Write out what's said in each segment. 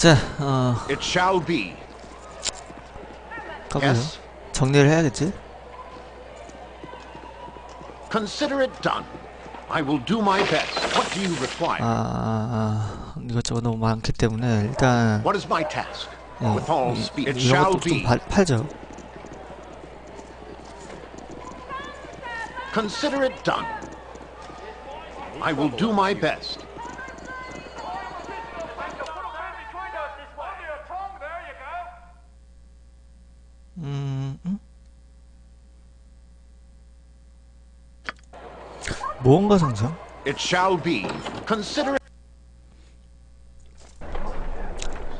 자, 어, It shall be. 가보죠. Yes. 정리를 해야겠지? Consider it done. I will do my best. What do you require? 아, 아, 이것저것 너무 많기 때문에 일단 What is my task? 예, With all 이- speed. It shall 좀 be. 팔, 팔죠. Consider it done. I will do my best. 음, 음? 무언가 상점? It shall be. Consider it.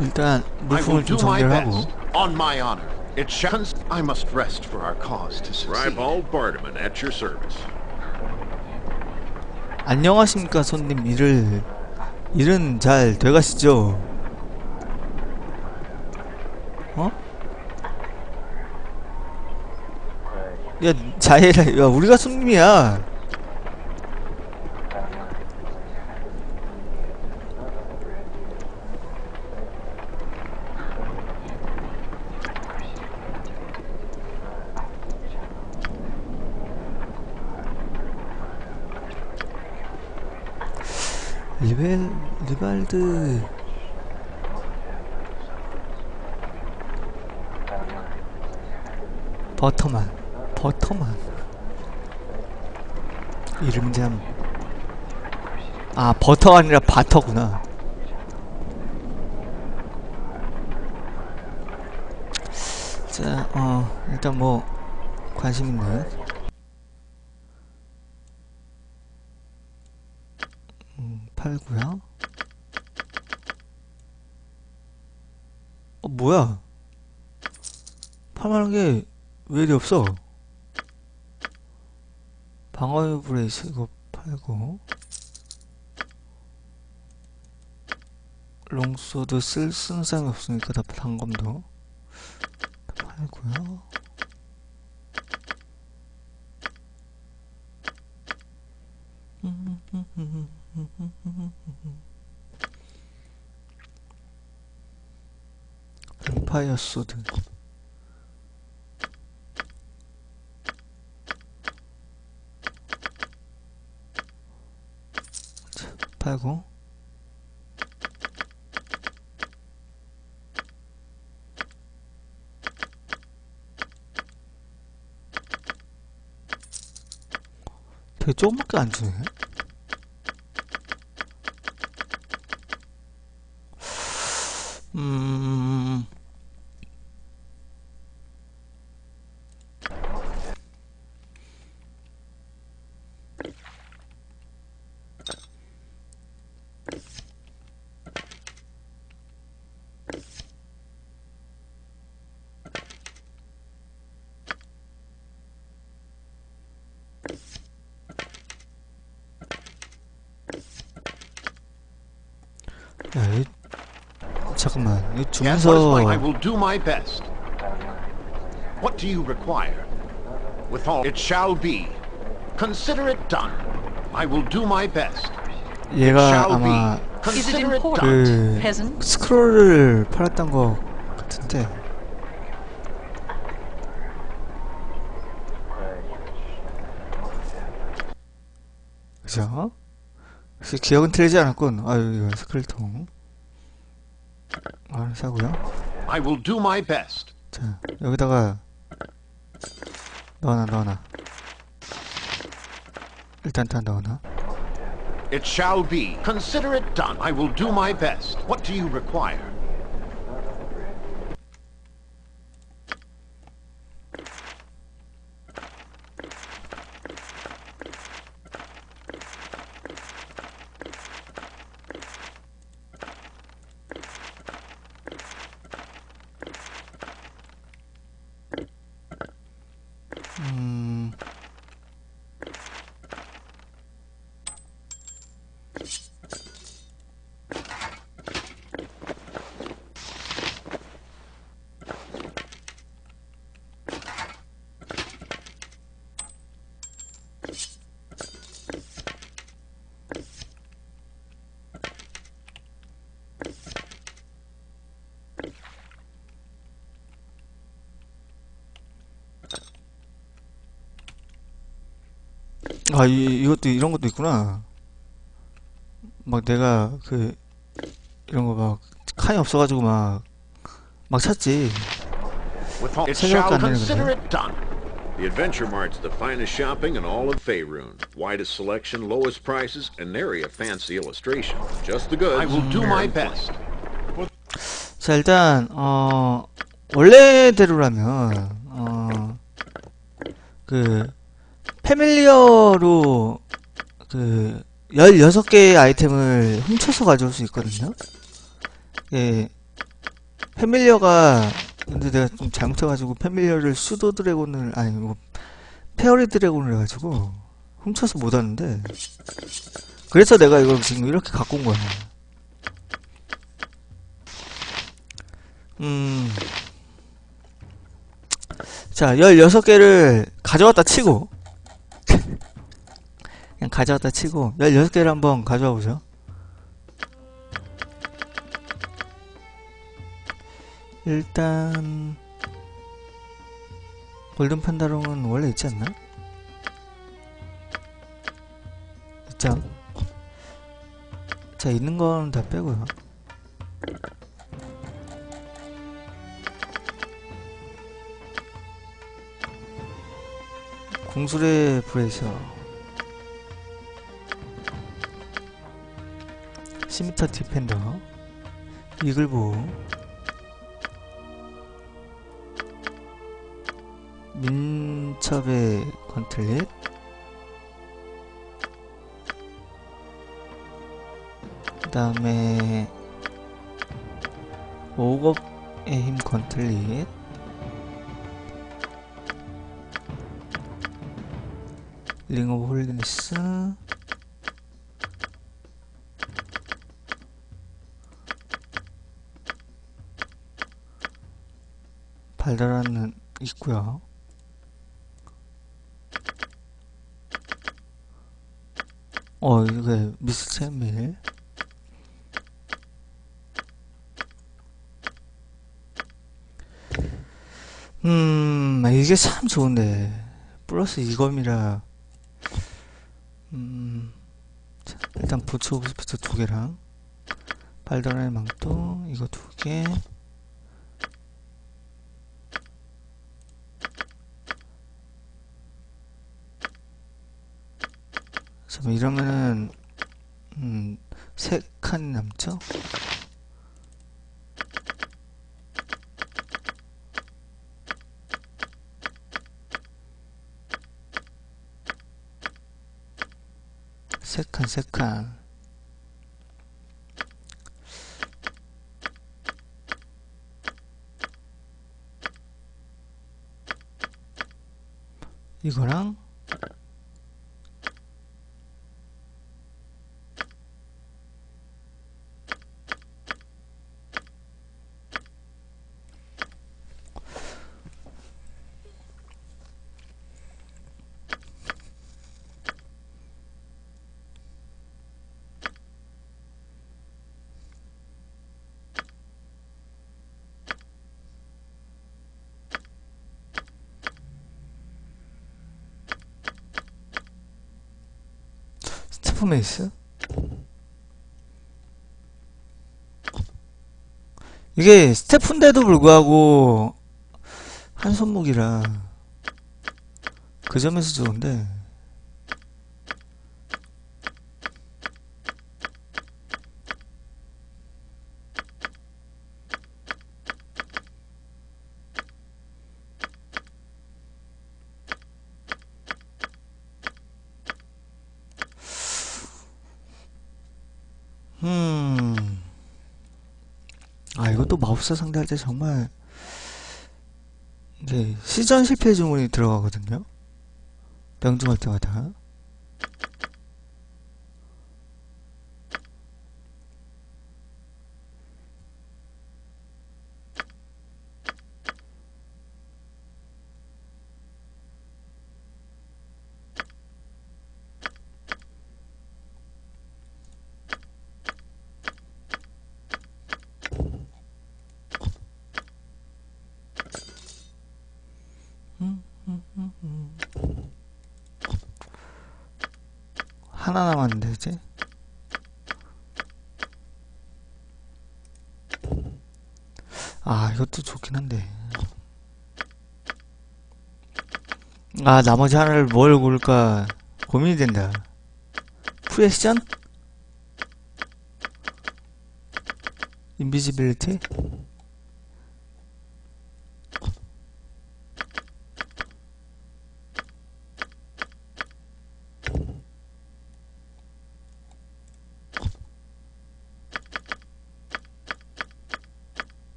일단 물품을 좀 do my 정리를 하고 best. On my honor. It shall. Cons- I must rest for our cause to succeed. Ribald Bardaman at your service. 안녕하십니까 손님 일을 일은 잘 돼가시죠? 어? 야 자해라 야 우리가 손님이야 리발드 버터만 버터만. 이름 참. 아 버터가 아니라 바터구나. 자 어 일단 뭐 관심 있는 음, 팔고요 뭐야? 팔만한 게 왜 이리 없어? 방어의 bracer 이거 팔고. 롱소드 쓸 쓴상이 없으니까 다 단검도 다 팔고요 소드 자, 팔고 되게 조금밖에 안 주네. 음 야, 이, my? I will do my best. What do you require? With all, it shall be. Consider it done. I will do my best. 얘가 shall 아마 be. Is it Consider it important? done. 그 Peasant? 스크롤을 팔았던 거 같은데 그죠? 기억은 틀리지 않았군 아유 이거 스크롤통 하나 사고요 I will do my best. 자 여기다가 넣어놔 넣어놔 일단 다 넣어놔 It shall be. Consider it done. I will do my best. What do you require? 아, 이, 이것도, 이런 것도 있구나. 막 내가, 그, 이런 거 막, 칸이 없어가지고 막, 막 찾지. 생각도 안 되는 done. The Adventure Mart's the finest shopping in all of Faerun. Widest selection, lowest prices, and nary a fancy illustration. Just the goods. I will do my best. 자, 일단, 어, 원래대로라면, 어, 그, 패밀리어로, 그, 16개의 아이템을 훔쳐서 가져올 수 있거든요? 예, 패밀리어가, 근데 내가 좀 잘못해가지고 패밀리어를 수도 드래곤을, 아니, 뭐, 페어리 드래곤을 해가지고, 훔쳐서 못 왔는데, 그래서 내가 이걸 지금 이렇게 갖고 온 거야. 음. 자, 16개를 가져왔다 치고, 그냥 가져왔다 치고, 16개를 한번 가져와 보죠. 일단, 골든 판다롱은 원래 있지 않나? 있죠? 자, 있는 건 다 빼고요. 공술의 브레이서 시미터 디펜더 이글보 민첩의 건틀릿 그 다음에 오겁의 힘 건틀릿 링 오브 홀리니스 발달하는 있고요. 어 이게 mithril chain mail. 음 이게 참 좋은데. 플러스 이검이라 음, 자, 일단 boots of speed 두 개랑 발두란의 망토 이거 두 개. 잠깐 이러면은 음, 세 칸이 남죠? 세 칸, 세 칸. 이거랑 메이스? 이게 스태프인데도 불구하고 한 손목이라 그 점에서 좋은데 음. 마법사 상대할 때 정말 이게 시전 실패 주문이 들어가거든요. 명중할 때마다. 아, 나머지 하나를 뭘 고를까 고민이 된다. 프레션? 인비지빌리티?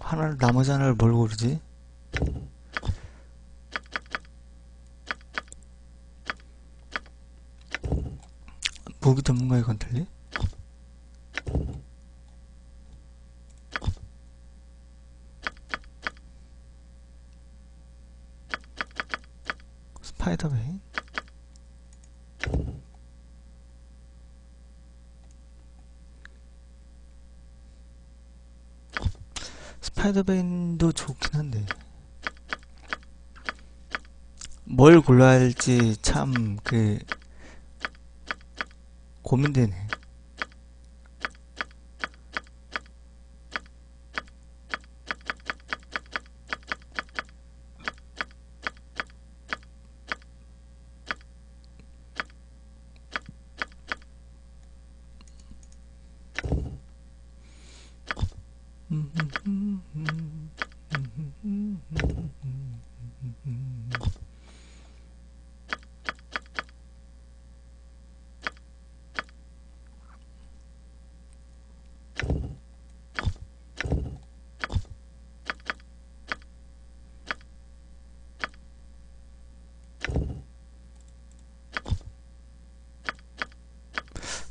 하 하나를 뭘 고르지? 무기 전문가의 건틀리? 스파이더맨? 스파이더맨도 좋긴 한데 뭘 골라야 할지 참 그 고민되네.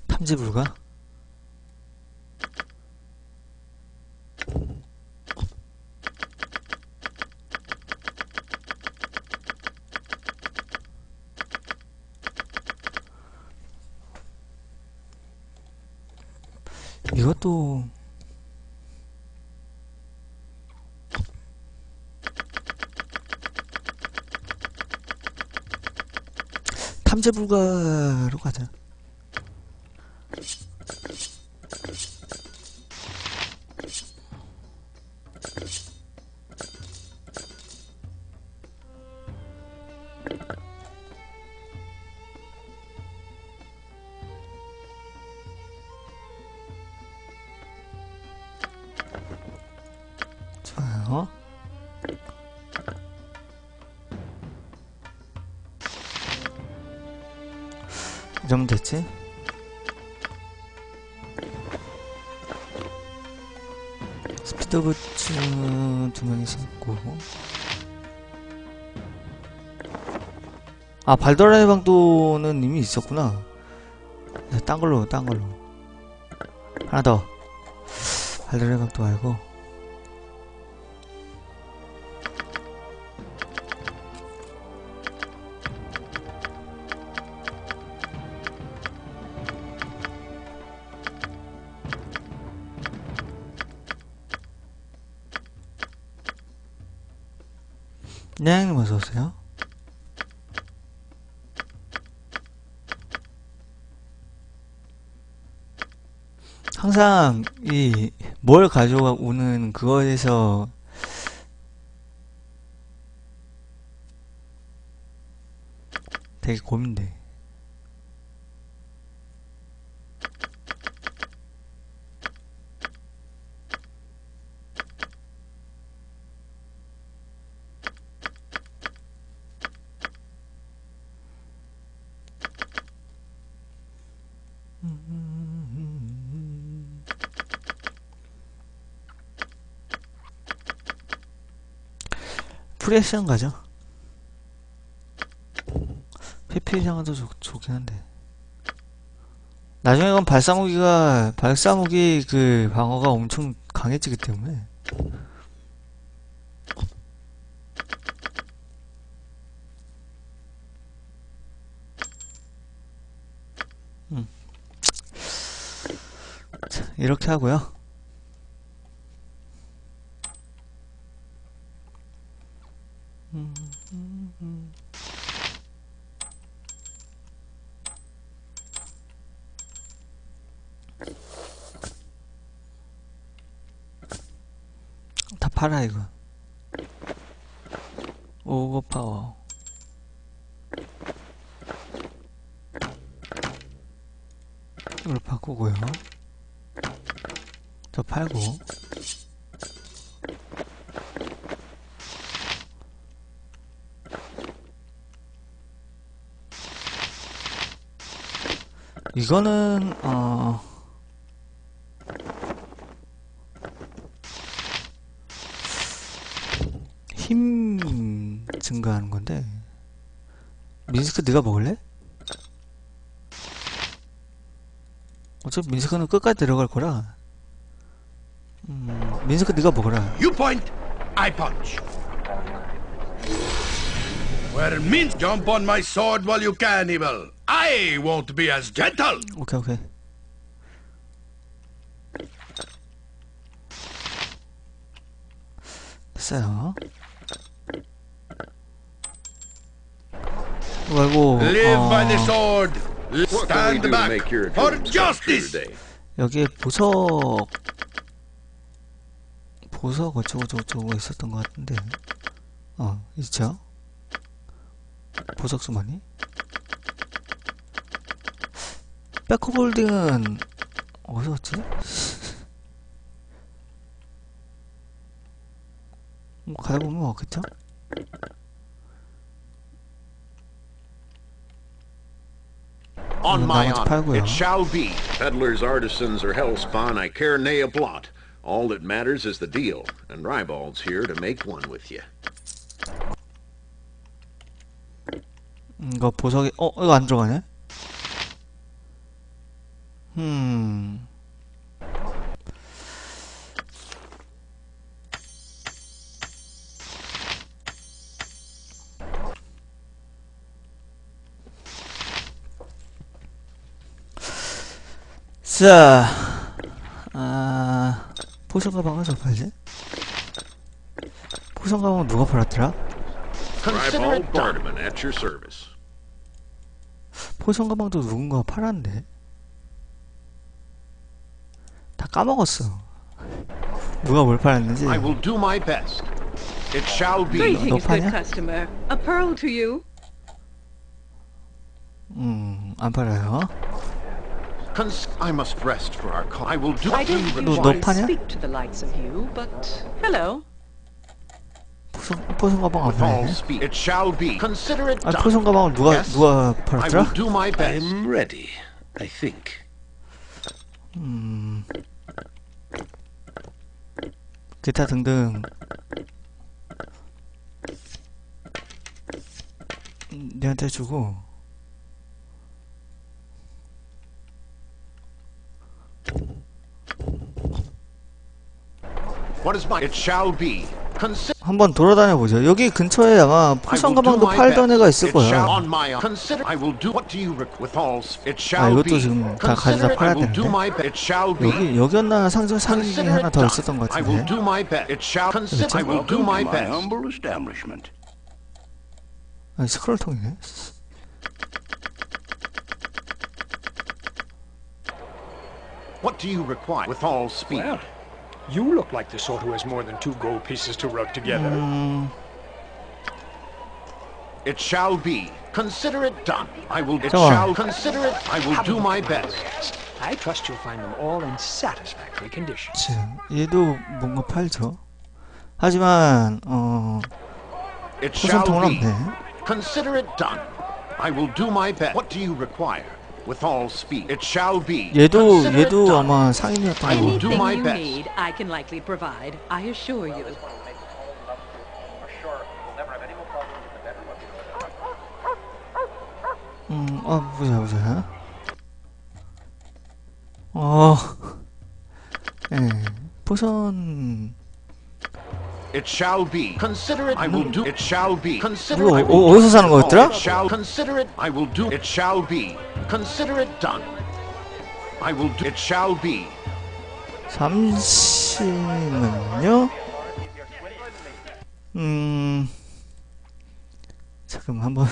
탐지 불가? 이것도 탐지 불가로 가자. 정도 됐지? 스피드 부츠 두 명이 신고. 아 발도라의 방도는 이미 있었구나. 네, 딴 걸로 딴 걸로. 하나 더. 발도라의 방도 말고 오세요. 항상 이 뭘 가져가 오는 그거에서 되게 고민돼. 프레션 가죠. PP 장도 좋, 좋긴 한데. 나중에 건 발사무기가, 발사무기 그 방어가 엄청 강해지기 때문에. 음. 자, 이렇게 하고요. 팔아 이거 오버파워 이걸 바꾸고요. 저 팔고. 이거는 어 힘 증가하는 건데. 민스크 네가 먹을래? 어차피 민스크는 끝까지 들어갈 거라 음, 민스크 네가 먹어라 You point, I punch. Well, means jump on my sword while you can, evil. I won't be as gentle. 오케이 오케이 됐어요 이거 말고 Live by the 어, Stand back for justice. 여기에 보석 보석 어쩌고 저쩌고 있었던 것 같은데 어 있죠 보석 수만이 백호볼딩은 어디서 갔지? 뭐 가다 보면 없겠죠? On 이건 my 나머지 honor, 팔고요. it shall be. Peddlers, artisans, or hellspawn, I care nay a blot. All that matters is the deal, and Rybald's here to make one with you. 음, 이거 보석이 어 이거 안 들어가네? 음 자, 아, potion 가방은 저 팔지? potion 가방은 누가 팔았더라? At your service. potion 가방도 누군가 팔았는데 다 까먹었어 누가 뭘 팔았는지 I will do my best. It shall be. 너 Greetings, 파냐? good customer. A pearl to you. 음 안 팔아요 Cons- I must rest for our call. I will do I what you don't 너- require. 너 usually 파냐? speak to the likes of you, but hello. 포션, 포션 가방 안 With all 팔네 speed. It shall be. Consider it 아 done. 포션 가방을 누가 Yes? 누가 I 팔았더라? will do my best. I'm ready, I think. 기타 등등 음, 얘한테 주고 한번 돌아다녀 보죠 여기 근처에 아마 I 포션 will do 가방도 my 팔던 best. 애가 있을 It shall 거야 on my consider. I will do. What do you require? With all. s- It 아 shall 이것도 be. 지금 다 가져다 Consider it. I 팔아야 will do 되는데 my best. It shall be. 여기 여기였나 상점 상인이 Consider 하나 it 더. 있었던 것 I will 같은데 do my best. It shall consider. I will do Welcome my to my best. humble establishment. 아 스크롤통이네 What do you require? With all speed. Well, you look like the sort who has more than two gold pieces to rub together. It shall be. Consider it done. I will. It Come on. shall consider it. I will do my best. I trust you'll find them all in satisfactory condition. 지금 얘도 뭔가 팔죠 하지만 어 It 포션 shall 통은 be. 없네 Consider it done. I will do my best. What do you require? With all speed. It shall be. 얘도 얘도. 아마 상인이었던 I 거 will do Anything my you best. need, I can likely provide. I assure you. 음, 어, 보자, 보자. 어, 예, 포션, It shall be. Consider it. I will do. It shall be. Consider. 이거 어, 어디서 it. 사는 거였더라? It shall consider it. I will do. It shall be. Consider it done. I will do. It shall be. 잠시만요. 음, 잠깐 한번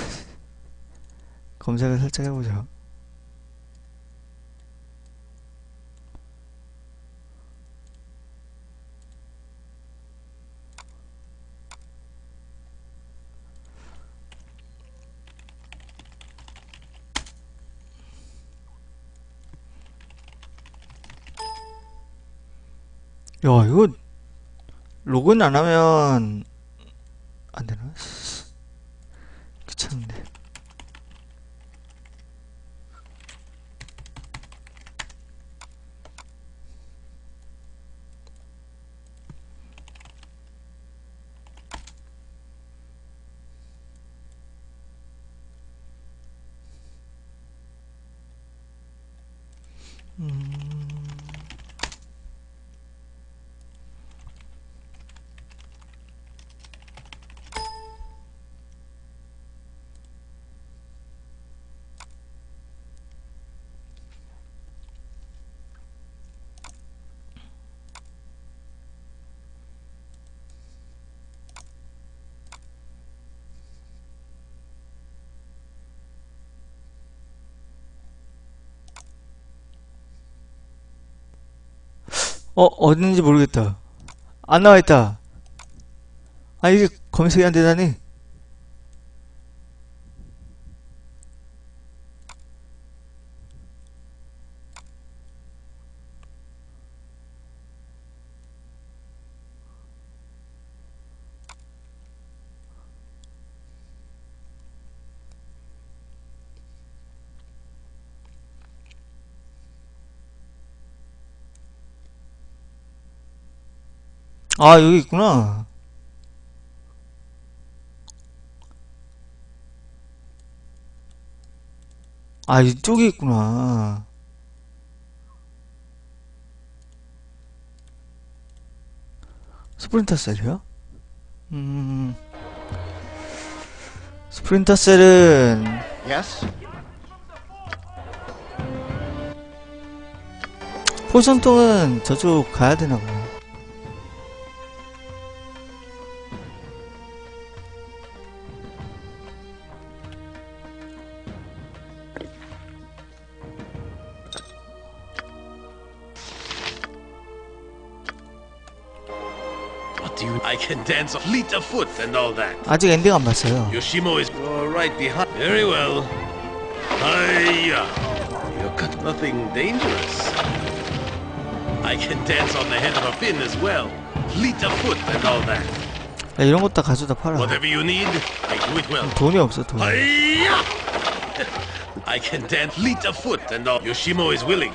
검색을 살짝 해보죠. 야, 이거 로그인 안 하면 안 되나? 귀찮은데. 어, 어딘지 모르겠다. 안 나와 있다. 아, 이게 검색이 안 되다니? 아, 여기 있구나. 아, 이쪽에 있구나. 스프린터 셀이요? 음. 스프린터 셀은 Yes? 포션통은 저쪽 가야 되나 보네. can dance a fleet of foot and all that. 아직 엔딩 안 봤어요. Yoshimo is You're right behind. Very well. Hiya. You got nothing dangerous. I can dance on the head of a pin as well. Fleet of foot and all that. 야, 이런 것 다 가져다 팔아. Whatever you need, I do it well. 돈이 없어, 돈. Hiya. I can dance fleet of foot and all. Yoshimo is willing.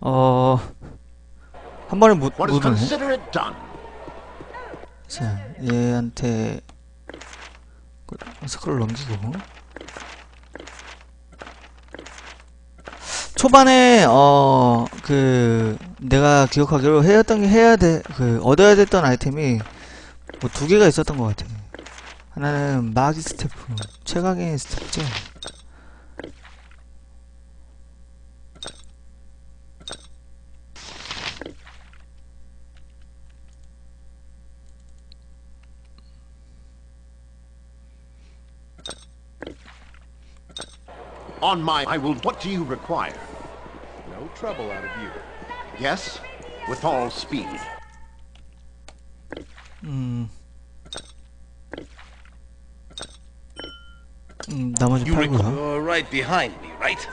어, 한 번에 못, What is 못 오네. consider it done? 자, 얘한테 그, 스크롤 넘기고 초반에 어 그 내가 기억하기로 해였던 게 해야 돼 그 얻어야 됐던 아이템이 뭐 두 개가 있었던 것 같아. 하나는 마기 스태프, 최강의 스태프죠. On my, I will, what do you require? No trouble out of you. Yes, with all speed. Hmm. You are right behind me, right?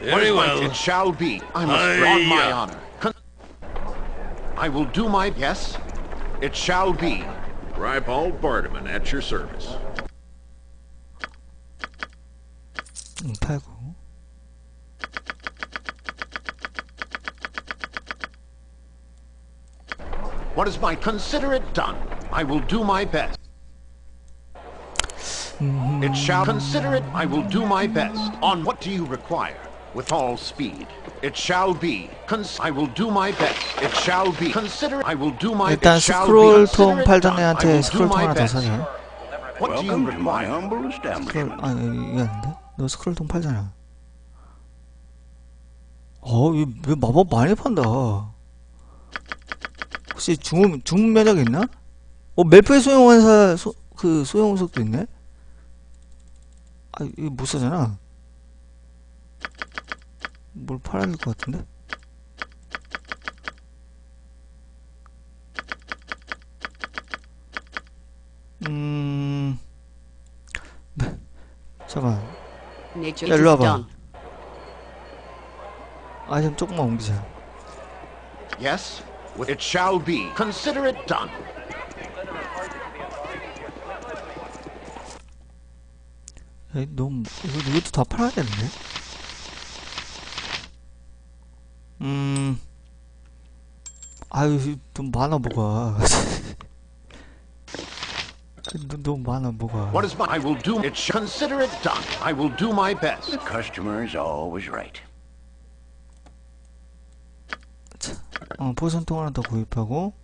Very well. It shall be. I must on my honor. Con I will do my yes. It shall be. Ribald Barterman at your service. 음, 팔고. What is my... Consider it done. I will do my best. It shall... Consider it... I will do my best. On what do you require? With all speed. It shall be. Cons- I will do my best. It shall be. Consider... I will do my... 일단 it shall be. 스크롤통 Consider it 팔던 done. I 애한테 will do 스크롤통 my 하나 더 best. 사자. What do you Welcome to my require? humble 스크롤, establishment. 아, 이게 아닌데? 너 스크롤통 팔잖아. 어, 이, 왜 마법 많이 판다. 혹시 중음, 중음 면역 있나? 어, 멜프의 소용환사, 소, 그, 소용석도 있네? 아, 이거 못 사잖아. 뭘 팔아야 될 것 같은데? 음, 네. 잠깐. Nature's 야, 일로 와봐. 아이템 조금만 옮기자. Yes? It shall be. Consider it done. 에이, 너무 이거 이것도 다 팔아야 되는데. 음. 아유, 좀 많아 뭐가. 너- 너무 많아 뭐가. What is my... I will do... It Consider it done. I will do my best. The customer is always right. 어, 포션통 하나 더 구입하고.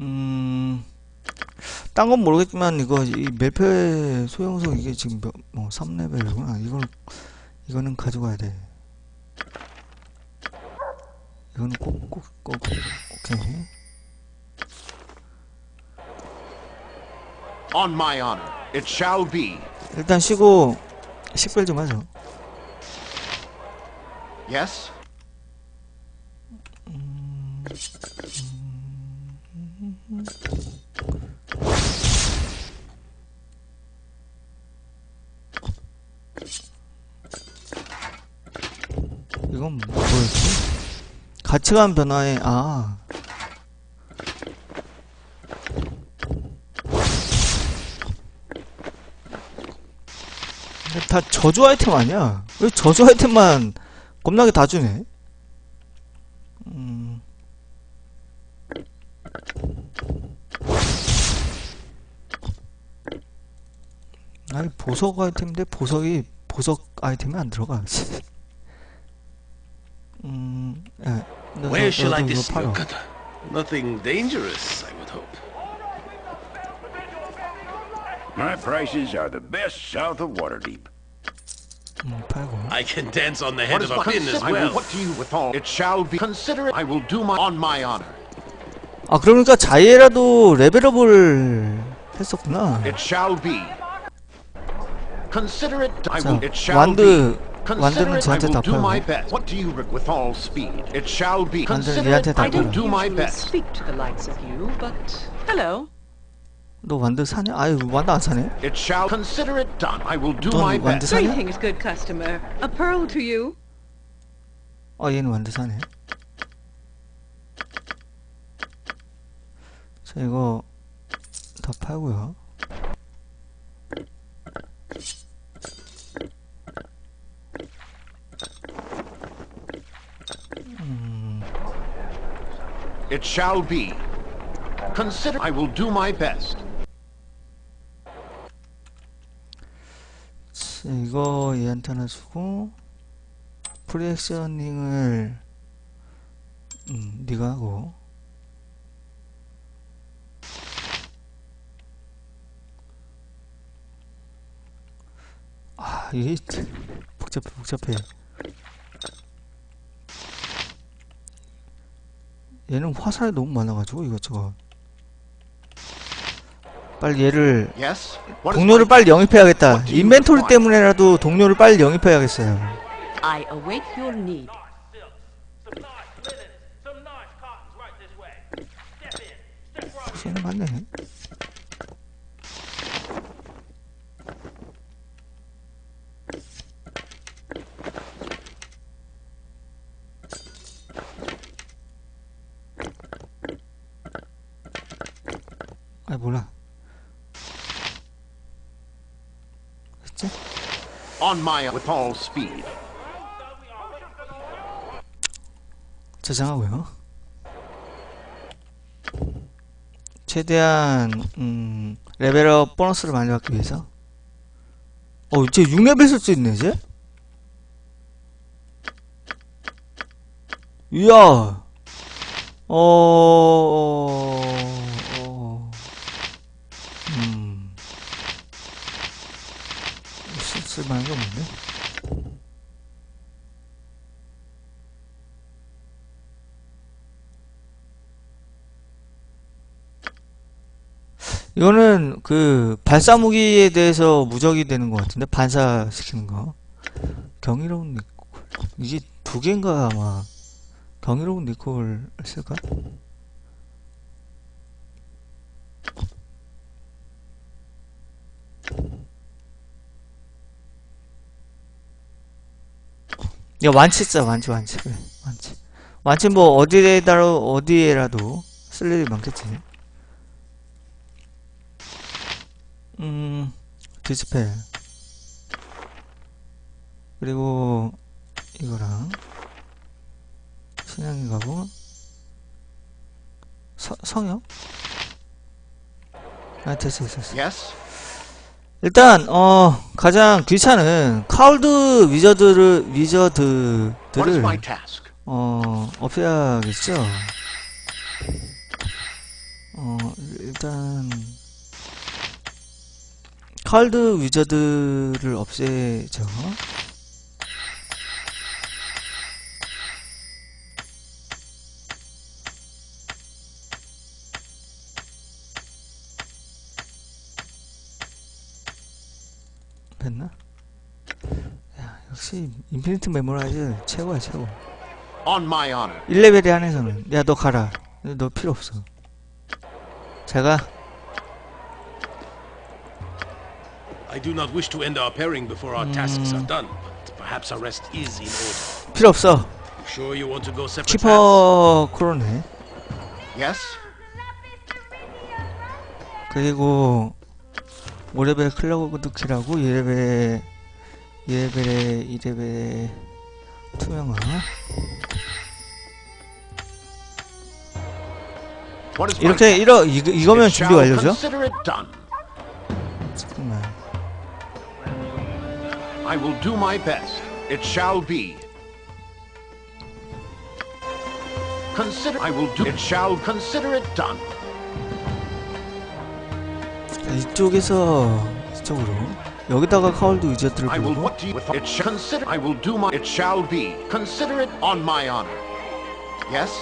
음. 딴 건 모르겠지만 이거 이 멜페 소형석 이게 지금 몇, 뭐 3레벨이구나. 이걸 이거는 가져가야 돼. 이거는 꼭꼭 꼭 오케이. On my honor. It shall be. 일단 쉬고 식별 좀 하죠. Yes? 이건 뭐였지? 가치관 변화에 아 다 저주 아이템 아니야? 왜 저주 아이템만 겁나게 다 주네? 음. 아니 보석 아이템인데 보석이 보석 아이템이 안 들어가. 음, 예. 너- Where 너- shall I 너도 이거 dis... 팔아. Yokata? Nothing dangerous, I My prices are the best south of Waterdeep. 음, 팔고. I can dance on the head What is of my... a pin as Consider... I will... well. What do you withhold? It shall be. Consider it... I will do my... On my honor. 아 그러니까 자이에라도 레벨업을 했었구나. It shall be. Consider it... I 자, will... It shall 완드 be. Consider 완드는 it... I 저한테 다 will do my 팔고. best. What do you... re- With all speed. It shall be. 완드는 Consider 얘한테 it... 다 I will 팔고. do my usually best. speak to the likes of you, but hello. 너 완드 사냐? 아유 완드 안 사네. It shall... Consider it done. I will do 넌 my 완드 best. 사냐? Greetings, good customer. A pearl to you. 아 얘는 완드 사네. 자 이거 다 팔고요. It shall be. Consider... I will do my best. 이거 얘한테 하나 주고 프리액셔닝을 음 네가 하고. 아 이게 복잡해 복잡해. 얘는 화살이 너무 많아가지고 이것저것 빨리 얘를 동료를. 빨리 영입해야겠다. 인벤토리? 때문에라도 동료를 빨리 영입해야겠어요. 시간이 맞네. 아 몰라. 됐지? On my... With all speed. 저장하고요. 최대한 음, 레벨업 보너스를 많이 받기 위해서. 어, 이제 6레벨 쓸 수 있네 이제. 이야. 어, 쓸, 쓸만한 게 없는데? 이거는 그 발사 무기에 대해서 무적이 되는 것 같은데 반사시키는 거 경이로운 니콜 이게 두 개인가 아마 경이로운 니콜 쓸까? 야 완치 써 완치 완치. 그래 완치. 완치 뭐 어디에다 어디에라도 쓸 일이 많겠지. 음 dispel. 그리고 이거랑 신양이 가고 서, 성형? 아 됐어 됐어? 일단 어 가장 귀찮은 Cowled Wizard를 wizard들을? 어 없애야겠죠. 어 일단 카울드 위저드를 없애죠. 야 역시 인피니트 메모라이즈 최고야 최고. On my honor. 1레벨에 한해서는 야 너 가라 너 필요 없어 제가 I do not wish to end our pairing before our tasks are done, but perhaps our rest is in order. 필요 없어 Sure you want to go separate? 키퍼 크로네 Yes? 그리고 5레벨 클라우드 키라고 2레벨에 2레벨에 2레벨에 투명화 이렇게? 이러 이거, 이거면 준비 완료죠? 잠깐만 I will do my best. It shall be. Consider I will do it shall consider it done. 자, 이쪽에서 이쪽으로 여기다가 카울드 will 부르고 what do you with it shall consider I will do my it shall be. Consider it on my honor. Yes?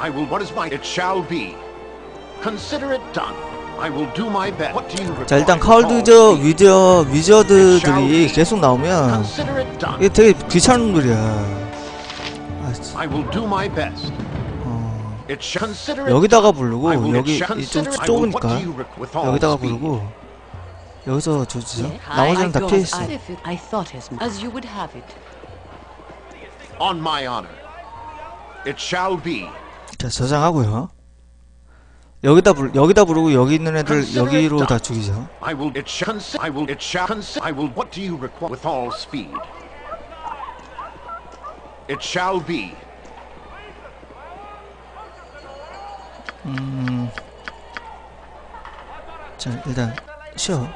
I will what is my it shall be. Consider it done. I will do my best. What do you require? 자 일단 카울드 위저? 위저 위저드들이 계속 나오면. 이게 되게 귀찮은 놈들이야 아, I will do my best. 어, 여기다가 부르고 여기 what 좁으니까 여기다가? 부르고 여기서 조지죠 I 나머지는 다 it- I thought as you would have it. On my honor. It shall be. 자 저장하고요 여기다 부르 여기다 부르고 여기 있는 애들 여기로 다. 죽이죠 I will it shall I will it shall I will what do you require with all speed? It shall be. 자 일단 쉬어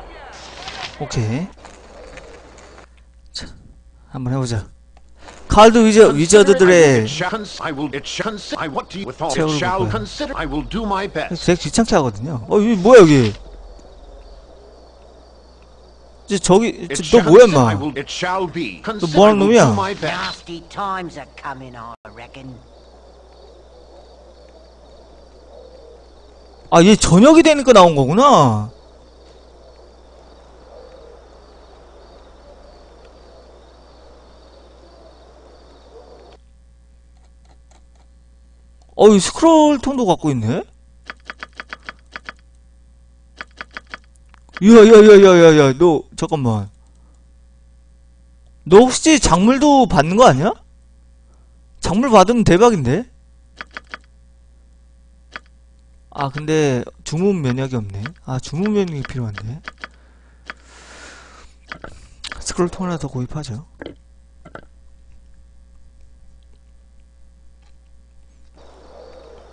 오케이 자 한번 해보자 카울드 위저 위저드들의 best. 되게 귀찮게 하거든요 어 여기 뭐야 여기 이제 저기 저, 너 뭐야 consider- I 임마 will it shall be. Consider 뭐 I 하는 will 놈이야? do my best. Nasty times are coming, I reckon. 아얘 저녁이 되니까 나온 거구나 어이 스크롤 톤도 갖고 있네? 야야야야야야 너 잠깐만. 너 혹시 작물도 받는 거 아니야? 작물 받으면 대박인데? 아 근데 주문 면역이 없네. 아 주문 면역이 필요한데. 스크롤 통 하나 더 구입하죠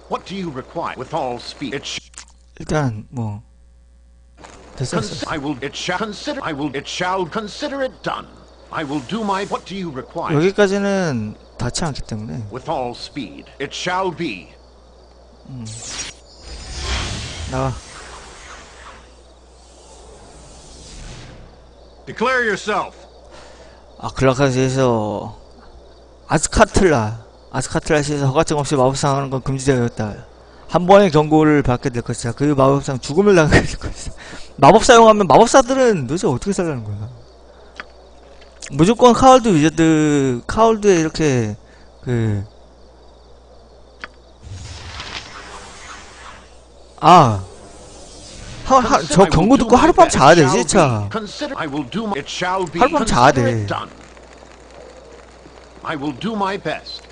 What do you require with all speed? It sh- 일단 뭐 됐어 됐어 cons- I will it shall consider I will it shall consider it done. I will do my what do you require? 여기까지는 닿지 않기 때문에 With all speed. It shall be. 나와 Declare yourself. 아 글라카시에서 아스카틀라 아스카틀라시에서 허가증 없이 마법상 하는 건 금지되었다 한 번의 경고를 받게 될 것이다 그 마법상 죽음을 당하게 될 것이다 마법 사용하면 마법사들은 도대체 어떻게 살라는 거야 무조건 카울드 위저드 카울드에 이렇게 그 아, 하, 하, 저 경고 듣고 하룻밤. 자야 돼, 진짜. 하룻밤 자야 돼. I will do my best.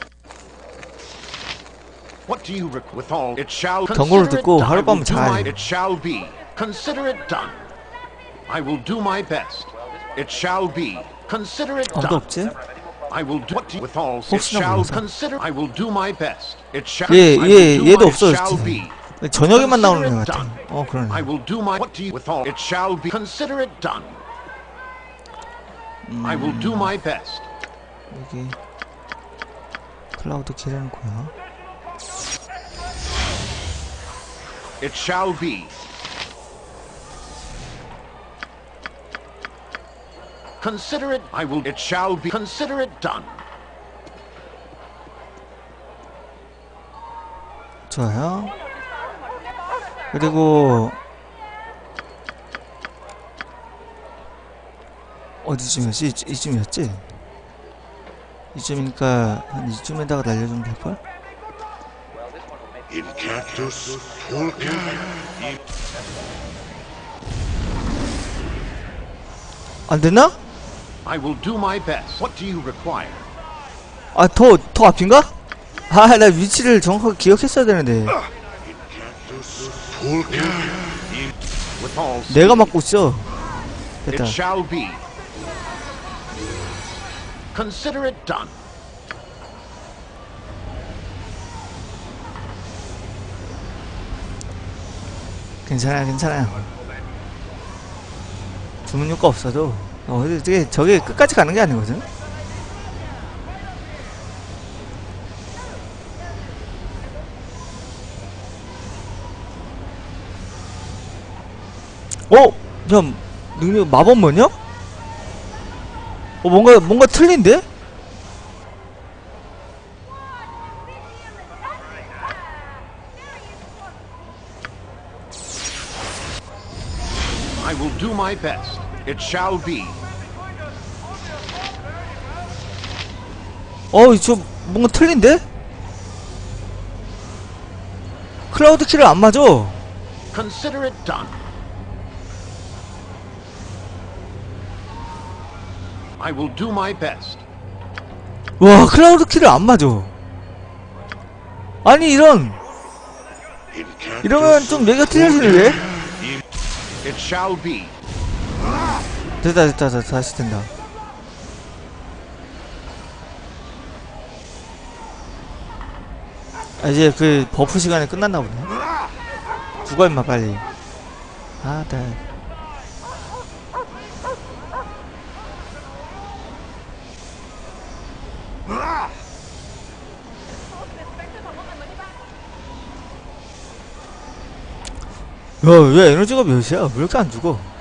What do you require? With all, it shall 경고를 consider it 듣고 done. I will 하룻밤 do my- 잘. It shall be. Consider it done. I will do my best. It shall be. Consider it 아무도 done. 없지? I will do what do you, with all. It 혹시나 shall 몰라서. consider. I will do my best. It shall. 얘, I will 얘, do 얘도 my- it shall 없어졌지. be. 저녁에만 나오는 애 Consider it 같아. done. 어, 그러네. I will do my what do you with all it shall be consider it done. I will do my best. 여기 클라우드 킬해놓고요. It shall be. Consider it I will it shall be consider it done. 좋아요. 그리고 어디쯤이었지? 이- 이쯤이었지? 이쯤이니까 한 이쯤에다가 날려주면 될걸? 안 됐나? I will do my best. What do you require? 아, 더, 더 앞인가? 아, 나 위치를 정확하게 기억했어야 되는데. 내가 막고 있어. 됐다. it shall be. Consider it done. 괜찮아요, 괜찮아요. 주문 효과 없어도, 어, 근데 저게 끝까지 가는 게 아니거든? 어? 야, 능력 마법 뭐냐? 어, 뭔가, 뭔가 틀린데? I will do my best. It shall be. 어, 저 뭔가 틀린데? 클라우드 키를 안 맞아. Consider it done. I will do my best. 와, 클라우드 키를 안 맞아. 아니, 이런. 이러면 좀 얘가 틀려지는데? It shall be. 됐다, 됐다, 됐다, 다시 된다. 아, 이제 그 버프 시간이 끝났나 보네. 죽어, 임마, 빨리. 아, 네. 야, 왜 에너지가 몇이야? 왜 이렇게 안 죽어?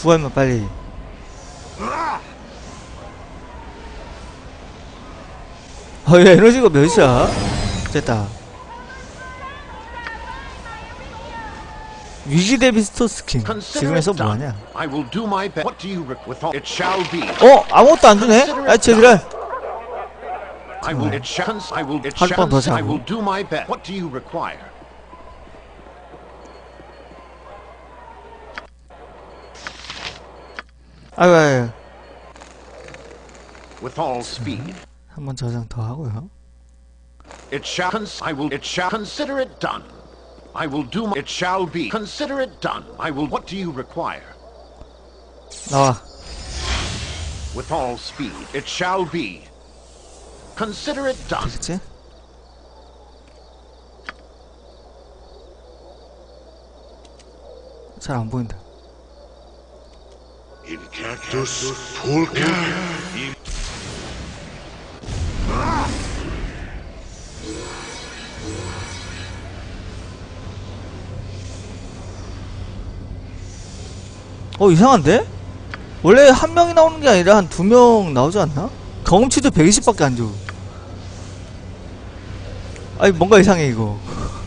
죽어, 임마, 빨리. 아, 왜 에너지가 몇이야? 됐다. 위기 대비 스토 스킨. 지금에서. 뭐하냐? 어? 아무것도 안 주네? 아, 제기랄. I will. It shall. I will. It 한 shall. 번더 I 자고. 아유, 아유. With all speed. 한 번 저장 더 하고요. It shall. Cons- I will. It shall. Consider it done. I will do. My, it shall be. Consider it done. I will. What do you require? 나와. With all speed. It shall be. Consider it done. 되겠지? 잘 안 보인다. 어 이상한데? 원래 한 명이 나오는 게 아니라 한 두 명 나오지 않나? 경험치도 120밖에 안 줘. 아니 뭔가 이상해 이거.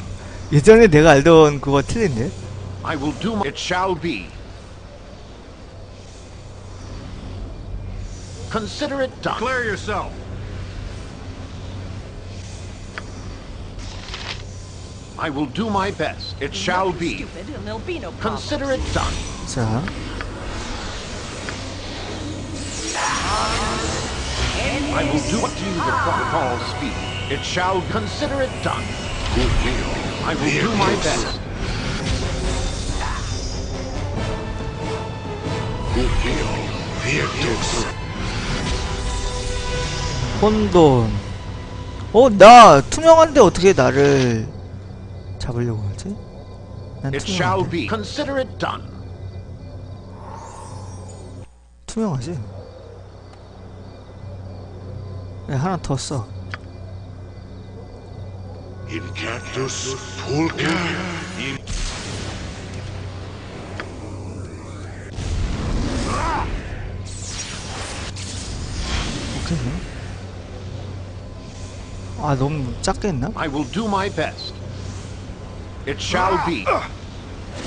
예전에 내가 알던 그거 틀린데? I will do. It shall be. Consider it done. Clear yourself. I will do my best. It shall be. Stupid, and there'll be no problem. Consider it done. 자, I will do what do you require with all speed. It shall consider it done. I will do my best. 혼돈. 어, 나 투명한데 어떻게 나를 잡으려고 하지? 난 It shall 투명한데. be. Consider it done. 투명하지? 야, 하나 더 써. Incactus pulca. 오케이. 아, 너무 작게 했나? I will do my best. It shall be.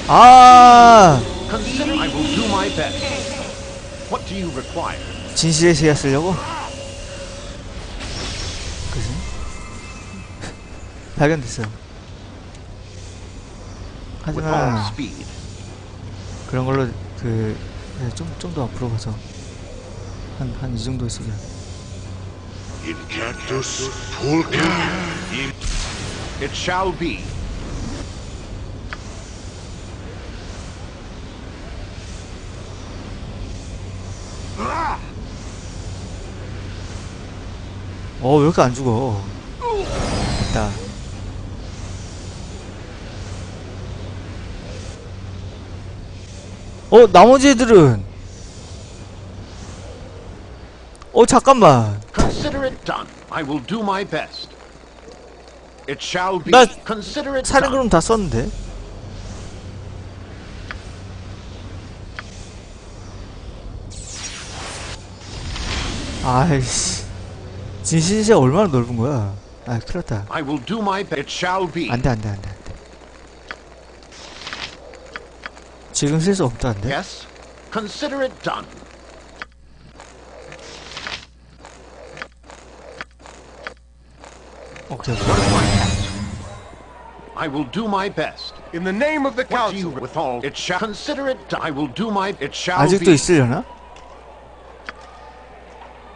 아! Consider I will do my best. What do you require? 진실의 시야 쓰려고? 그지? 발견됐어요. With all 하지만 speed. 그런 걸로 그 좀 좀 더 앞으로 가서 한 한 이 정도 쓰자. Incactus pulca. It shall be. 어, 왜 이렇게 안 죽어? 됐다. 어, 나머지 애들은 어, 잠깐만. Consider it done. I will do my best. It shall be. 나 Consider it 사는 done. 그럼 다 썼는데. 아이씨. 진실시 얼마나 넓은 거야? 아, 큰일 났다. I will do my best. It shall be. 안 돼, 안 돼, 안 돼, 안 돼. 지금 쓸 수 없다는데? Yes. Consider it done. 오케이, 오케이. What is my task? I will do my best. In the name of the What do you council, with all? It shall consider it done. I will do my. It shall 아직도 be. 있으려나?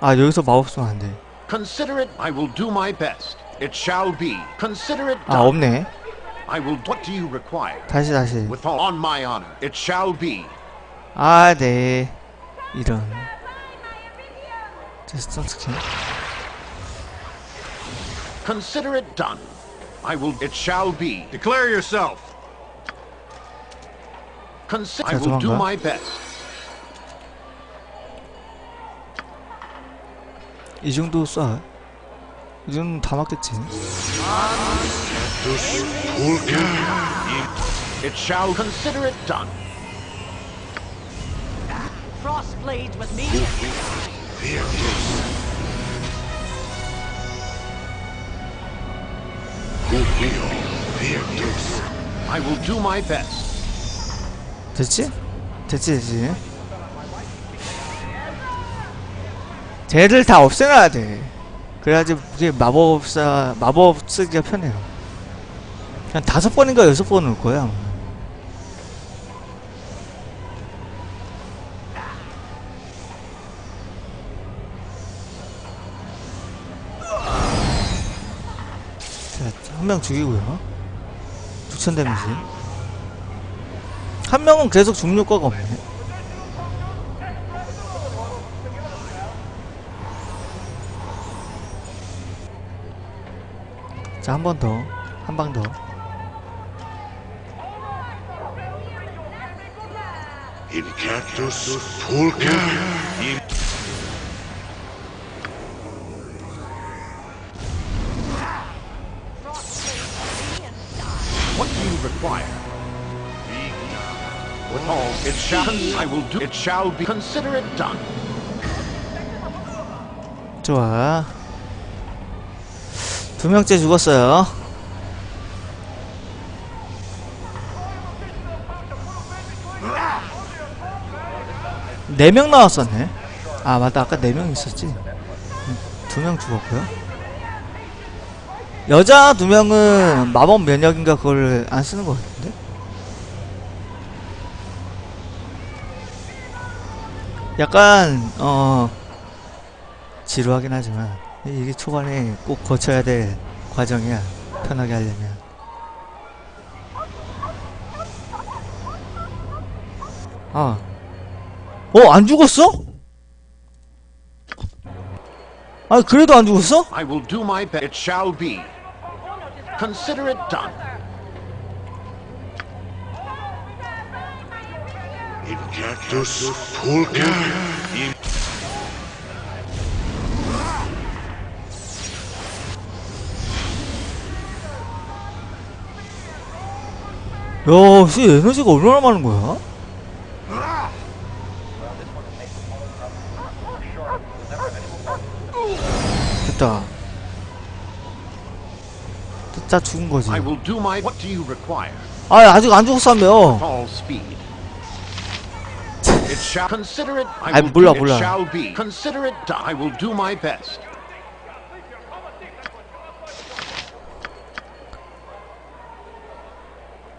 아, 여기서 마법 쓰면 안 돼. Consider it. I will do my best. It shall be. Consider it 아, done. 없네. I will. What do you require? 다시, 다시. With all on my honor. It shall be. 아, 네. 이런. 제스턴 스킨. Consider it done. I will. It shall be. Declare yourself. Consider. 자, I will do 도망가. my best. 이 정도 쏴. 이 정도는 다 맞겠지. Pulca. It shall consider it done. Cross blades with me. I will do my best. 됐지? 됐지, 됐지. 쟤들 다 없애놔야 돼. 그래야지 우리 마법사, 마법 쓰기가 편해요. 그냥 다섯 번인가 여섯 번 올 거야. 한 명 죽이고요. 9천 데미지. 한 명은 계속 죽는 효과가 없네. 자, 한 번 더. 한 방 더. Incactus pulca. What I will do. It shall be. Consider it done. 좋아. 두 명째 죽었어요. 네 명 나왔었네. 아, 맞다. 아까 네 명 있었지. 두 명 죽었고요. 여자 두 명은 마법 면역인가 그걸 안 쓰는 것 같은데? 약간 어 지루하긴 하지만 이게 초반에 꼭 거쳐야 될 과정이야 편하게 하려면 아 어? 안 죽었어? 아 그래도 안 죽었어? I will do my best. It shall be. Consider it done. Incactus pulca. 야, 씨 에너지가 얼마나 많은 거야? 됐다. 됐다 죽은 거지. I will do my. What do you require? 아 아직 안 죽었다며. It shall consider it. I 아이, will 몰라, do, 몰라. It shall be. Consider it. I will do my best.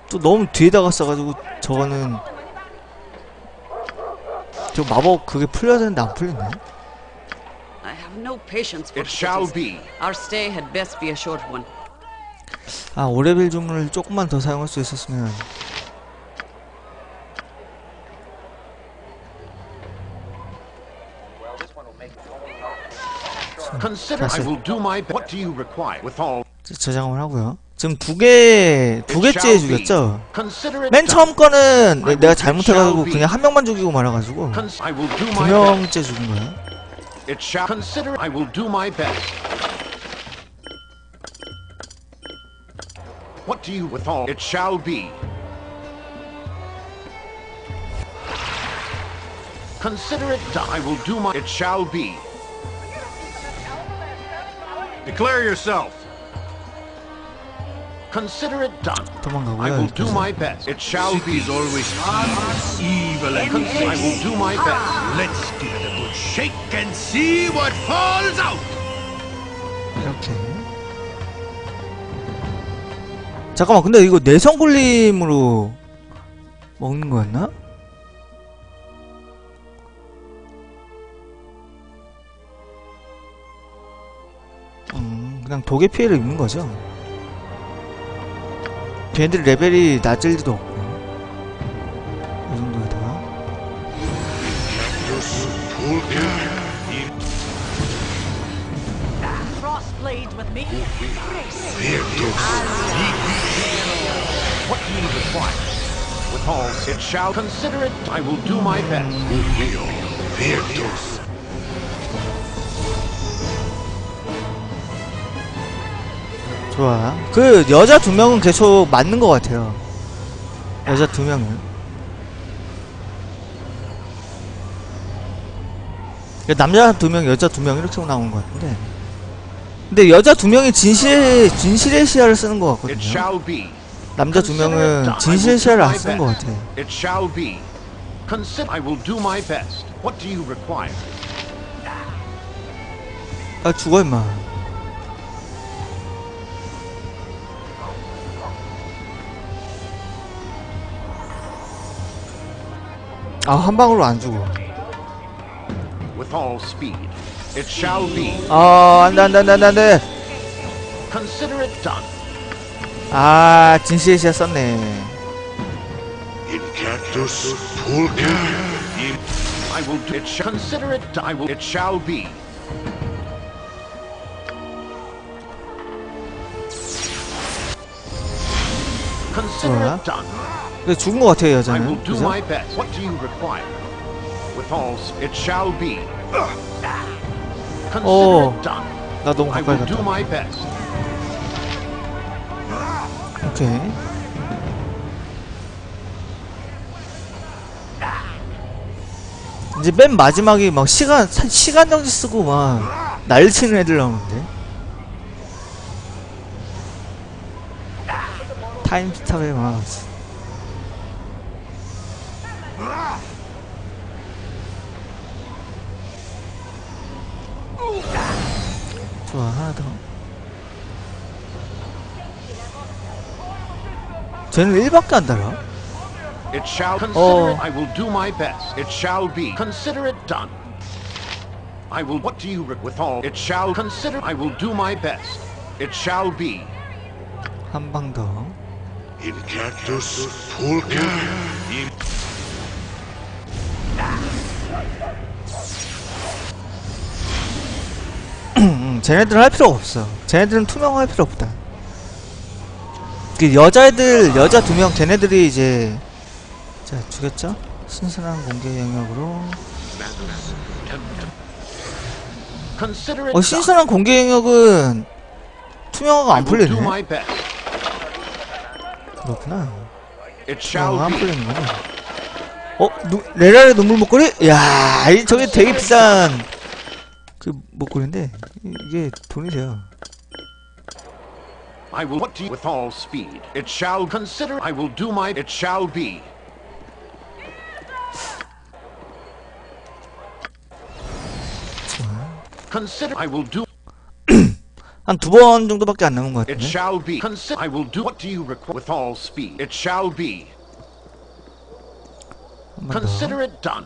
또 너무 뒤에다가 써가지고 저거는 저 마법 그게 풀려야 되는데 안 풀리네. I have no patience for It shall cities. be. Our stay had best be a short one. 아 오레벨 주문을 조금만 더 사용할 수 있었으면 Consider. I That's it. will do my best. What do you require? With all. 저- 저장을 하고요. 지금 두 개, 두 개째. 죽였죠? 맨. 처음 거는 내가 잘못해가지고. 그냥 한 명만 죽이고 말아가지고 두. 명째 죽인 거야. It shall consider. I will do my best. What do you with all? It shall be. Consider it done. I will do my. It shall be. Declare yourself. Consider it done. I 도망가고요. will do 여기까지. my best. It shall be. Is always evil and Cons- I will do my best. Let's give it a good shake and see what falls out. 이렇게. 잠깐만, 근데 이거 내성 굴림으로 먹는 거였나? 음, 그냥 독의 피해를 입는 거죠. 걔네들 레벨이 낮을 리도 없고. 이 정도에다가. It shall consider it. I will do my best. 좋아. 그 여자 두 명은 계속 맞는 것 같아요. 여자 두 명은. 그 남자 두 명, 여자 두 명 이렇게 나오는 것 같은데. 근데 여자 두 명이 진실의 진실의 시야를 쓰는 것 같거든요. 남자 두 명은 진실의 시야를 안 쓰는 것 best. 같아. It shall be. Consider. I will do my best. What do you require? 아 죽어 임마. 아 한 방으로 안 죽어. With all speed. It shall be. 아 안 돼 안 돼 안 돼 안돼 안돼. Consider it done. 아 진실의 시야 썼네. Incactus pulca. I will do it. Sh- consider it done. I will. It shall be. Consider 좋아. it done. 근데 죽은 것 같아요 여자는. 그죠? Oh. done. 나 너무 가까이 갔다. 오케이. 이제 맨 마지막에 막 시간 사- 시간 정지 쓰고 막 난리치는 애들 나오는데. 타임 스탑에 막. 左二동 쟤는 1밖에 안 It shall consider it. I will do my best. It shall be. Consider it done. I will what do you withal? It shall consider. I will do my best. It shall be. 한 In cactus, Invictus Pulca. 쟤네들은 할 필요가 없어. 쟤네들은 투명할 필요 없다. 그 여자애들 여자 두명 쟤네들이 이제 자 죽였죠? 신선한 공개 영역으로 어. 신선한 공개 영역은 투명화가 안 풀리네. 그렇구나. 투명화가 안. 풀리는구나. 어? 누, 레라의 눈물 목걸이? 야, 이 저게 되게 비싼 그 목걸이인데 이- 이게 돈이 돼요. I will. What do you with all speed? It shall consider. I will do my. It shall be. Consider. I will do. 한 두 번 정도밖에 안 남은 것 It 같은데. shall be. Consider. I will do. What do you require? With all speed. It shall be. Consider it done.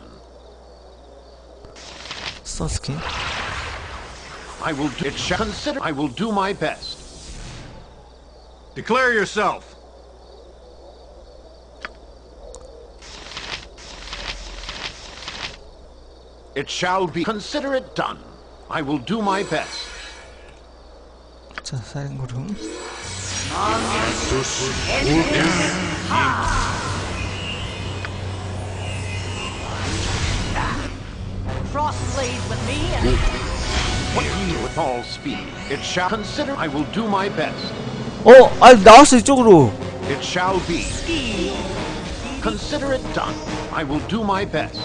서스킨. I will do. It shall consider. I will do my best. Declare yourself. It shall be. Consider it done. I will do my best. 자, 사인구름. Crossblade with me and What do you with all speed? It shall consider. I will do my best. 어, 아 나왔어 이쪽으로. It shall be. Consider it done. I will do my best.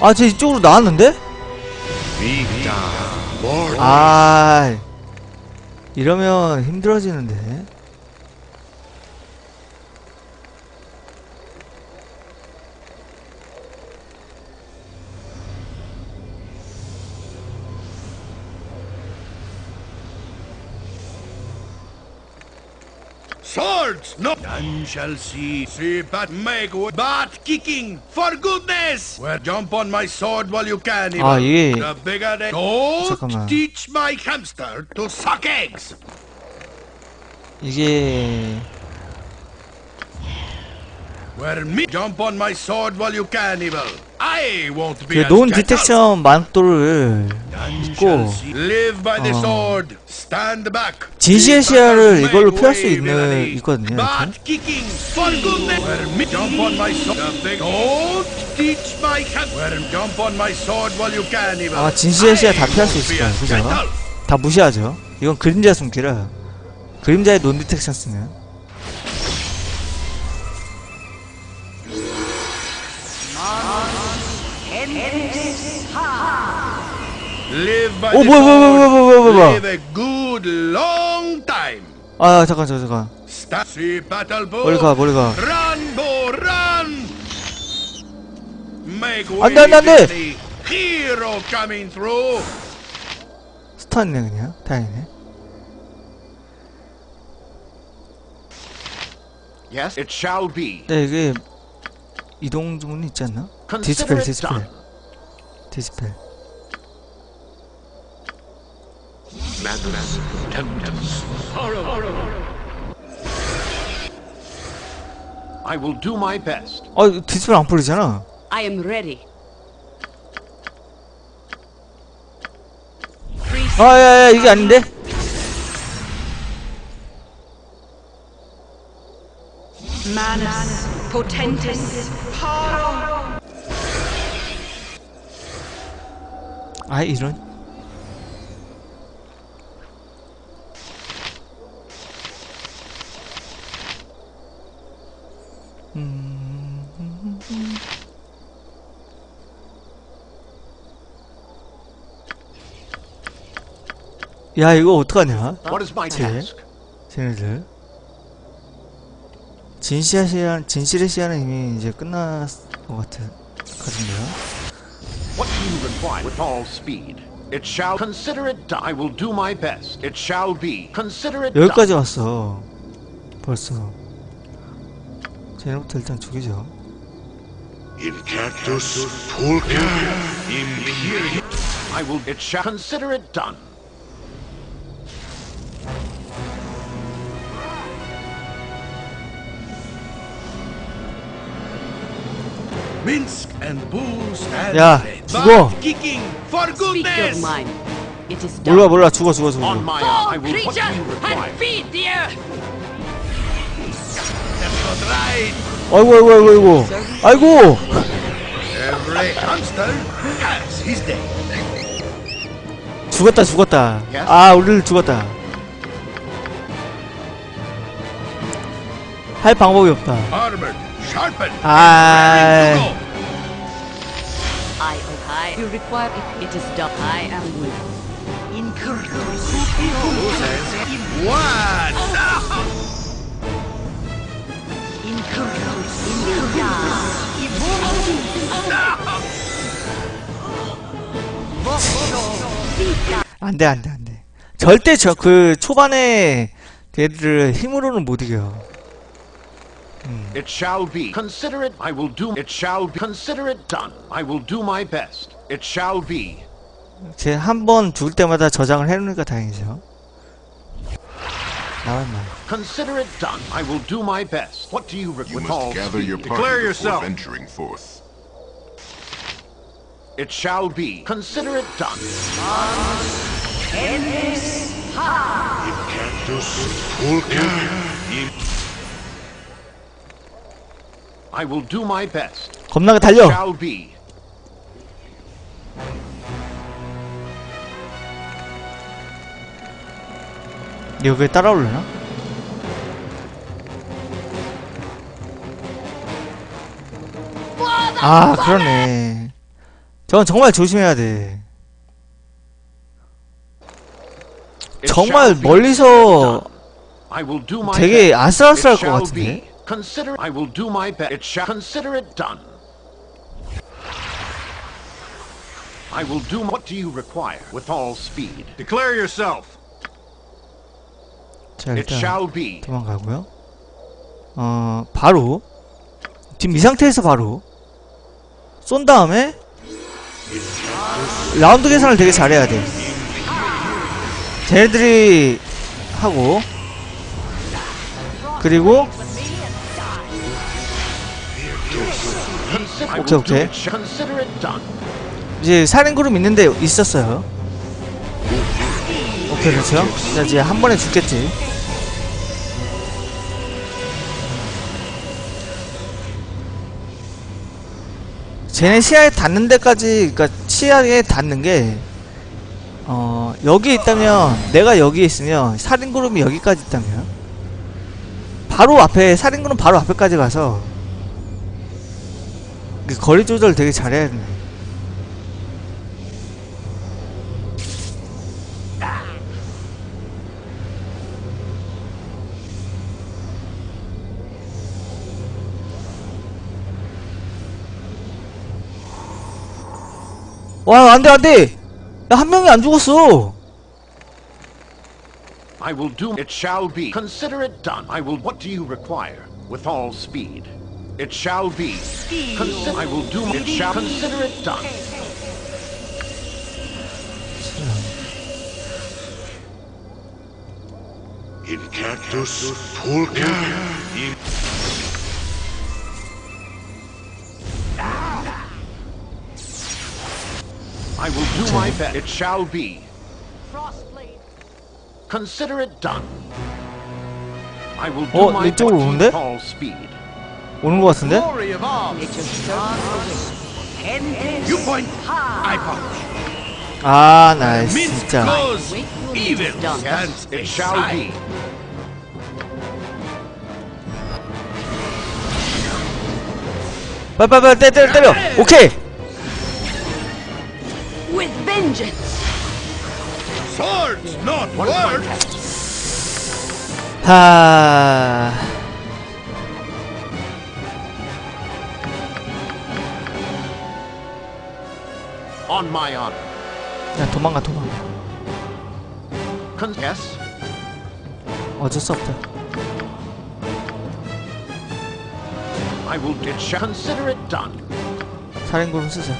아, 쟤 이쪽으로 나왔는데? 아, 이러면 힘들어지는데. Swords! No! None shall see. See, but make wo- But kicking! For goodness! Well, jump on my sword while you can. Ivan. 아, 이게 The bigger the... Don't 잠깐만. teach my hamster to suck eggs! 이게 그 gentle. 디텍션 by the 어. sword. Stand back. 진시의 See, 시야를 이걸로 피할 수 있는. 있거든요. 이렇게. But kicking for goodness. Well, me jump on my sword. The big- Don't teach my hand. Well, jump on my sword while you can, evil. 아마 진시의 시야 다 피할 수 있을 거예요, 그죠? 다 무시하죠. 이건 그림자 숨기라. 그림자의 논 디텍션 쓰면. 오, 뭐야, 뭐야, 뭐야, 뭐야, 뭐야. 뭐야. Live a good long time. 아, 잠깐, 잠깐, 잠깐. 멀리 가, 멀리 가. Run, bow, run! Make way, 안 돼, 안 돼, 안 돼! villainy. Hero coming through. 스턴이네, 그냥. 다행이네. Yes, it shall be. 네, 이게 이동 주문이 있지 않나? 디스펠, 디스펠. 디스펠. I will do my best. 어, 이거 디스펠 안 풀리잖아. I am ready. 아, 야, 야, 이게 아닌데? Manus, potentis, paro. 아, 이런. 야, 이거 어떡하냐? What is my 쟤? task? 쟤네들. 진시아 시야, 진실의 시야는 이미 이제 끝났 것 같은, 같은데요? What do you require with all speed? It shall consider it done. I will do my best. It shall be. Consider it done. 여기까지 왔어. 벌써. 쟤네부터 일단 죽이죠. Incactus pulca. Imperium. I will. It shall consider it done. Minsk and booze and 야. 죽어. Kicking for goodness. 몰라 몰라 죽어 죽어 죽어. On my honor, I will. What you require? That's not right. 아이고 아이고 아이고 아이고. 아이고. Every hamster has his day. 죽었다 죽었다. 아 우리를 죽었다. 할 방법이 없다. Armored, 아. to go. I, I, you require it. It is done. I am. Who says what? 안돼 안돼 안돼. 절대 저 그 초반에 걔들을 힘으로는 못 이겨. It shall be. Consider it. I will do. It shall be. Consider it done. I will do my best. It shall be. 쟤 한 번 죽을 때마다 저장을 해놓으니까 다행이죠. 나와 임마. Consider it done. I will do my best. What do you You recall? must gather your party Declare before yourself. venturing forth. It shall be. Consider it done. Incactus pulca. I will do my best. 겁나게 달려. Shall be. 여기에 따라올려나? 아 그러네. 저건 정말 조심해야 돼. 정말. 멀리서 되게. 아슬아슬할 것 같은데. Consider. I will do my best. It shall. Consider it done. I will do. What do you require? With all speed. Declare yourself. 자 It 일단 shall be. 도망가고요. 어 바로 지금 이 상태에서 바로 쏜 다음에 라운드 계산을 되게 잘해야 돼. 쟤네들이 하고 그리고 오케이, 오케이. 이제 살인 그룹 있는데 있었어요. 오케이 그렇죠. 자 이제 한 번에 죽겠지. 쟤네 시야에 닿는 데까지 그러니까 시야에 닿는 게 어, 여기 있다면 내가 여기 있으면 살인 그룹이 여기까지 있다면 바로 앞에 살인 그룹 바로 앞에까지 가서 그 거리 조절 되게 잘해야 되네. 와, 안 돼, 안 돼! 야, 한 명이 안 죽었어! I will do. It shall be. Consider it done. I will. What do you require? With all speed. It shall be. Consider I will do. It shall consider it done. Hmm. In cactus pulca. In ah. I will do hmm. my best. It shall be. Frostblade. Consider it done. I will do oh, my best. All speed. 오는 것 같은데? 아, 나 진짜. 빨빨빨 때, 때려, 때려! 오케이! With On my honor. 야 도망가 도망가 Con- yes? 어쩔 수 없다 I will it shall consider it done. 살인구름 쓰자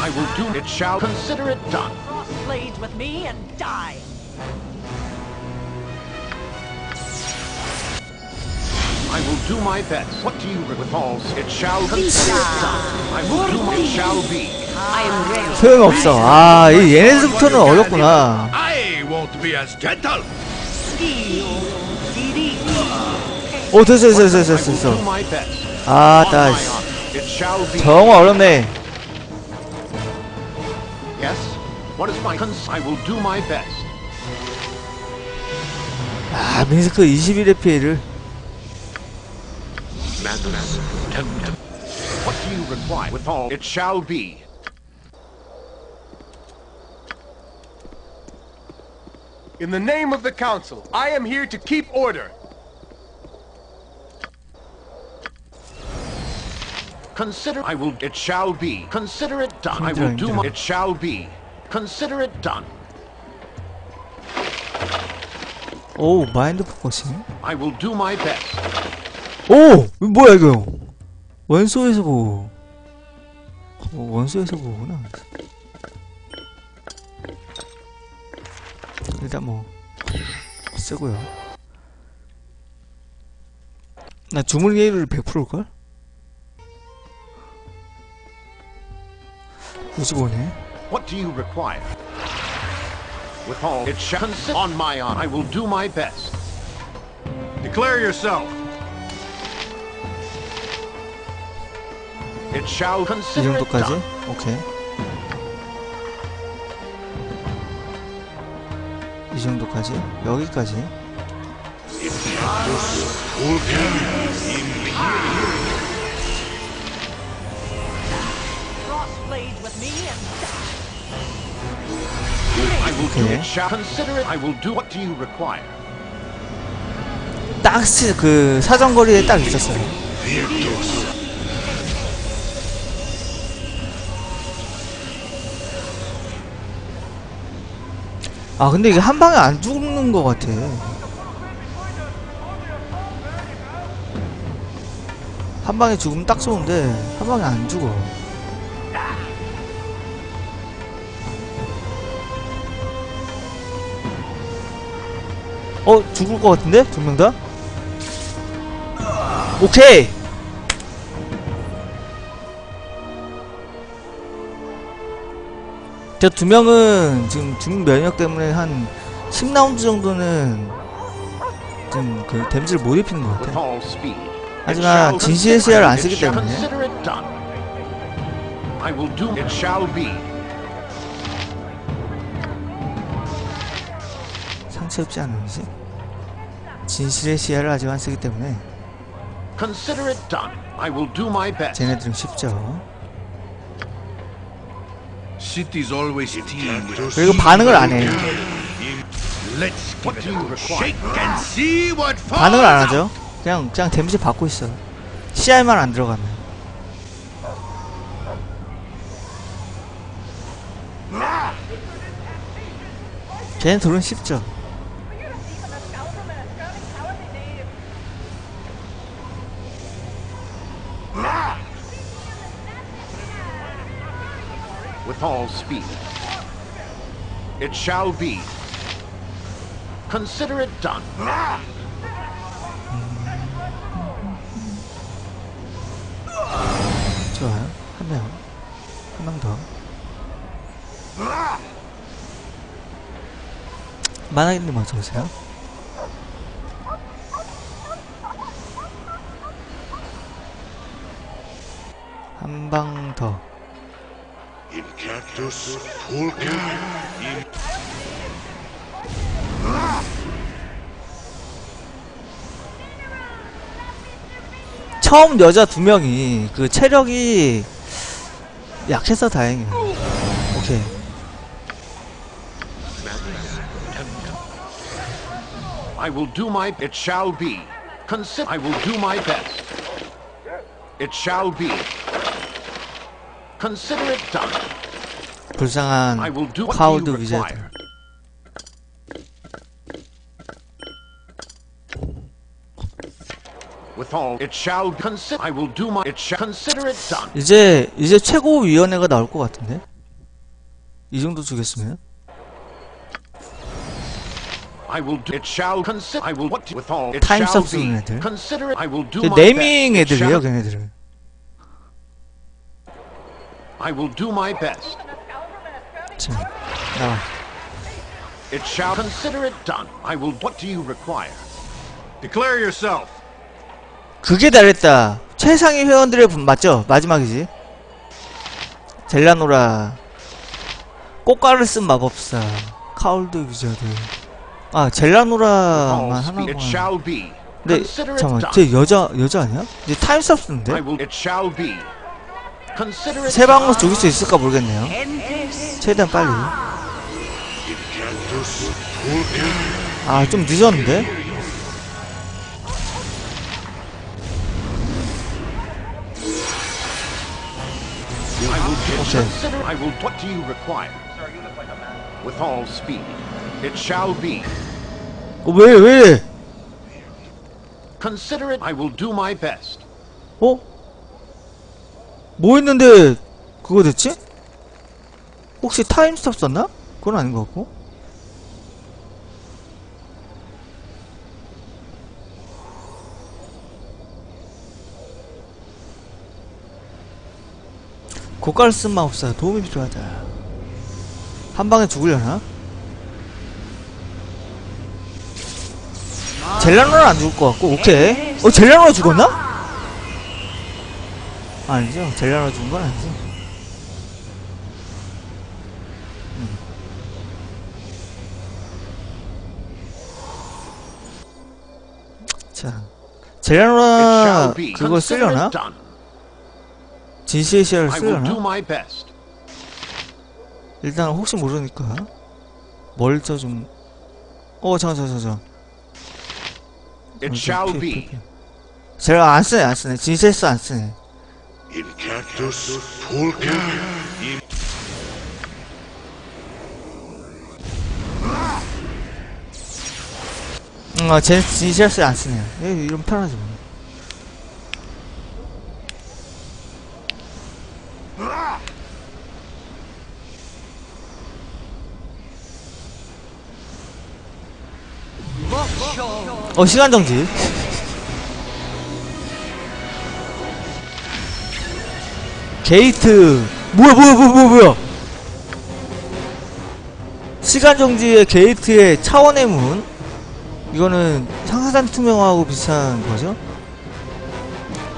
I will do it shall consider it done. Cross blades with me and die. I will do my best. What do you withal? It shall it done. I will do my it shall be. I am ready. 소용없어 아 이 얘네들부터는 어렵구나 I won't be as gentle. 오 됐어 됐어 됐어 I 됐어 will do 됐어 shall be. 정말 어렵네 Yes? What is my cons- I will do my best. 아 민스크 21의 피해를 madness. What do you require? With all, it shall be. In the name of the Council, I am here to keep order. Consider I will it shall be. Consider it done. I will do my it shall be. Consider it done. Oh, bind the pussy. I will do my best. 오 뭐야 이거 원소에서 보고 어, 원소에서 보구나 일단 뭐 쓰고요 나 주문 예율 100%일걸? 95네 What do you require? Withal, it shall consider on my honor. I will do my best. Declare yourself. 이 consider it 정도까지? 오케이 이 정도까지? 여기까지 Cross blades with me and die. I will do Okay. it. Shall consider it. I will do. What do you require? 딱그 사정거리에 딱 있었어요 아 근데 이게 한 방에 안 죽는 것 같아. 한 방에 죽으면 딱 좋은데 한 방에 안 죽어. 어 죽을 것 같은데? 두 명 다? 오케이 저 두 명은 지금 중국 면역 때문에 한 10라운드 정도는 좀그 데미지를 못 입히는 것 같아. With all speed. 하지만 진실의 시야를 안 쓰기 때문에. 상처 입지 않은지 진실의 시야를 아직 안 쓰기 때문에. 쟤네들은 쉽죠. 그리고 반응을 안 해. 반응을 안 하죠. 그냥 그냥 데미지 받고 있어. CR만 안 들어가면. 걔네들은 쉽죠. Speed. It shall be. Consider it done. 좋아요. 한 명. 한 명 더. 만화기님 어서 오세요. 한 방 더. Incactus pulchra. 처음 여자 두 명이 그 체력이 약해서 다행이에요. 오케이. I will do my. It shall be. Consider. I will do my best. It shall be. Consider it done. 불쌍한 카우드 done. 이제 이제 최고위원회가 나올 것 같은데 이 정도 주겠으면 I will do. It shall consider. I will what with all. It 타임 shall 섭 be. 쓰는 애들. It 애들이에요 걔네들은 I will do my best. 자 나와 It shall consider it done. I will. What do you require? Declare yourself. 그게 잘했다 최상위 회원들의 분 맞죠? 마지막이지 젤라노라 꽃가루 쓴 마법사 카울드 위저드 아 젤라노라만 하나구나 shall be. 근데 잠깐만. 쟤 여자 여자 아니야? 이제 타임스 I 없는데? 세 방으로 죽일 수 있을까 모르겠네요 최대한 빨리 아 좀 늦었는데? Be. 어왜 왜? Consider it. I will do my best. 어? 뭐 했는데 그거 됐지? 혹시 타임스톱 썼나? 그건 아닌 것 같고 고가를 쓴 마법사 도움이 필요하다 한 방에 죽으려나? 젤라노는 안 죽을 것 같고 오케이 어 젤라노가 죽었나? 아니죠. 젤라노 죽은 건 아니지. 음. 자. 그걸 Consider 쓰려나? 진시의 시야를 쓰려나? 일단 혹시 모르니까 멀저 좀. 어, 잠깐, 잠깐, 잠깐. It shall be. 제가 안 쓰네, 안 쓰네. 진세스 안 쓰네. Incactus pulca. 응, 아, 제 진세스 안 쓰네요. 예, 이러면 편하지 뭐. 어 시간 정지 게이트. 뭐야 뭐야 뭐야 뭐야 뭐야. 시간 정지의 gate의 차원의 문. 이거는 상사단 투명하고 비슷한 거죠?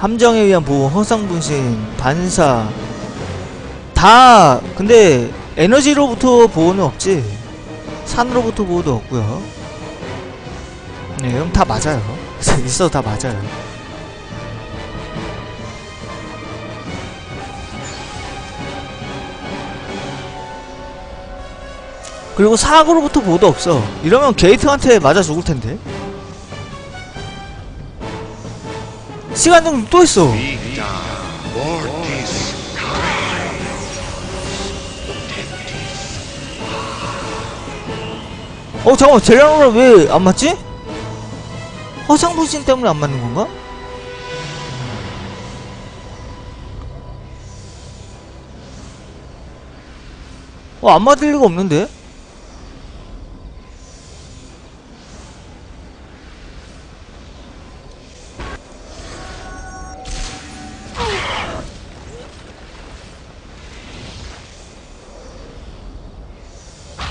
함정에 의한 보호 허상 분신 반사. 다 근데 에너지로부터 보호는 없지. 산으로부터 보호도 없고요. 네 그럼 다 맞아요. 있어도 다 맞아요 그리고 사악으로부터 보호도 없어 이러면 게이트한테 맞아 죽을 텐데 시간 정지 또 있어 어 잠깐만 젤라노라 왜안 맞지? 허상부신 때문에 안 맞는 건가? 어 안 맞을 리가 없는데?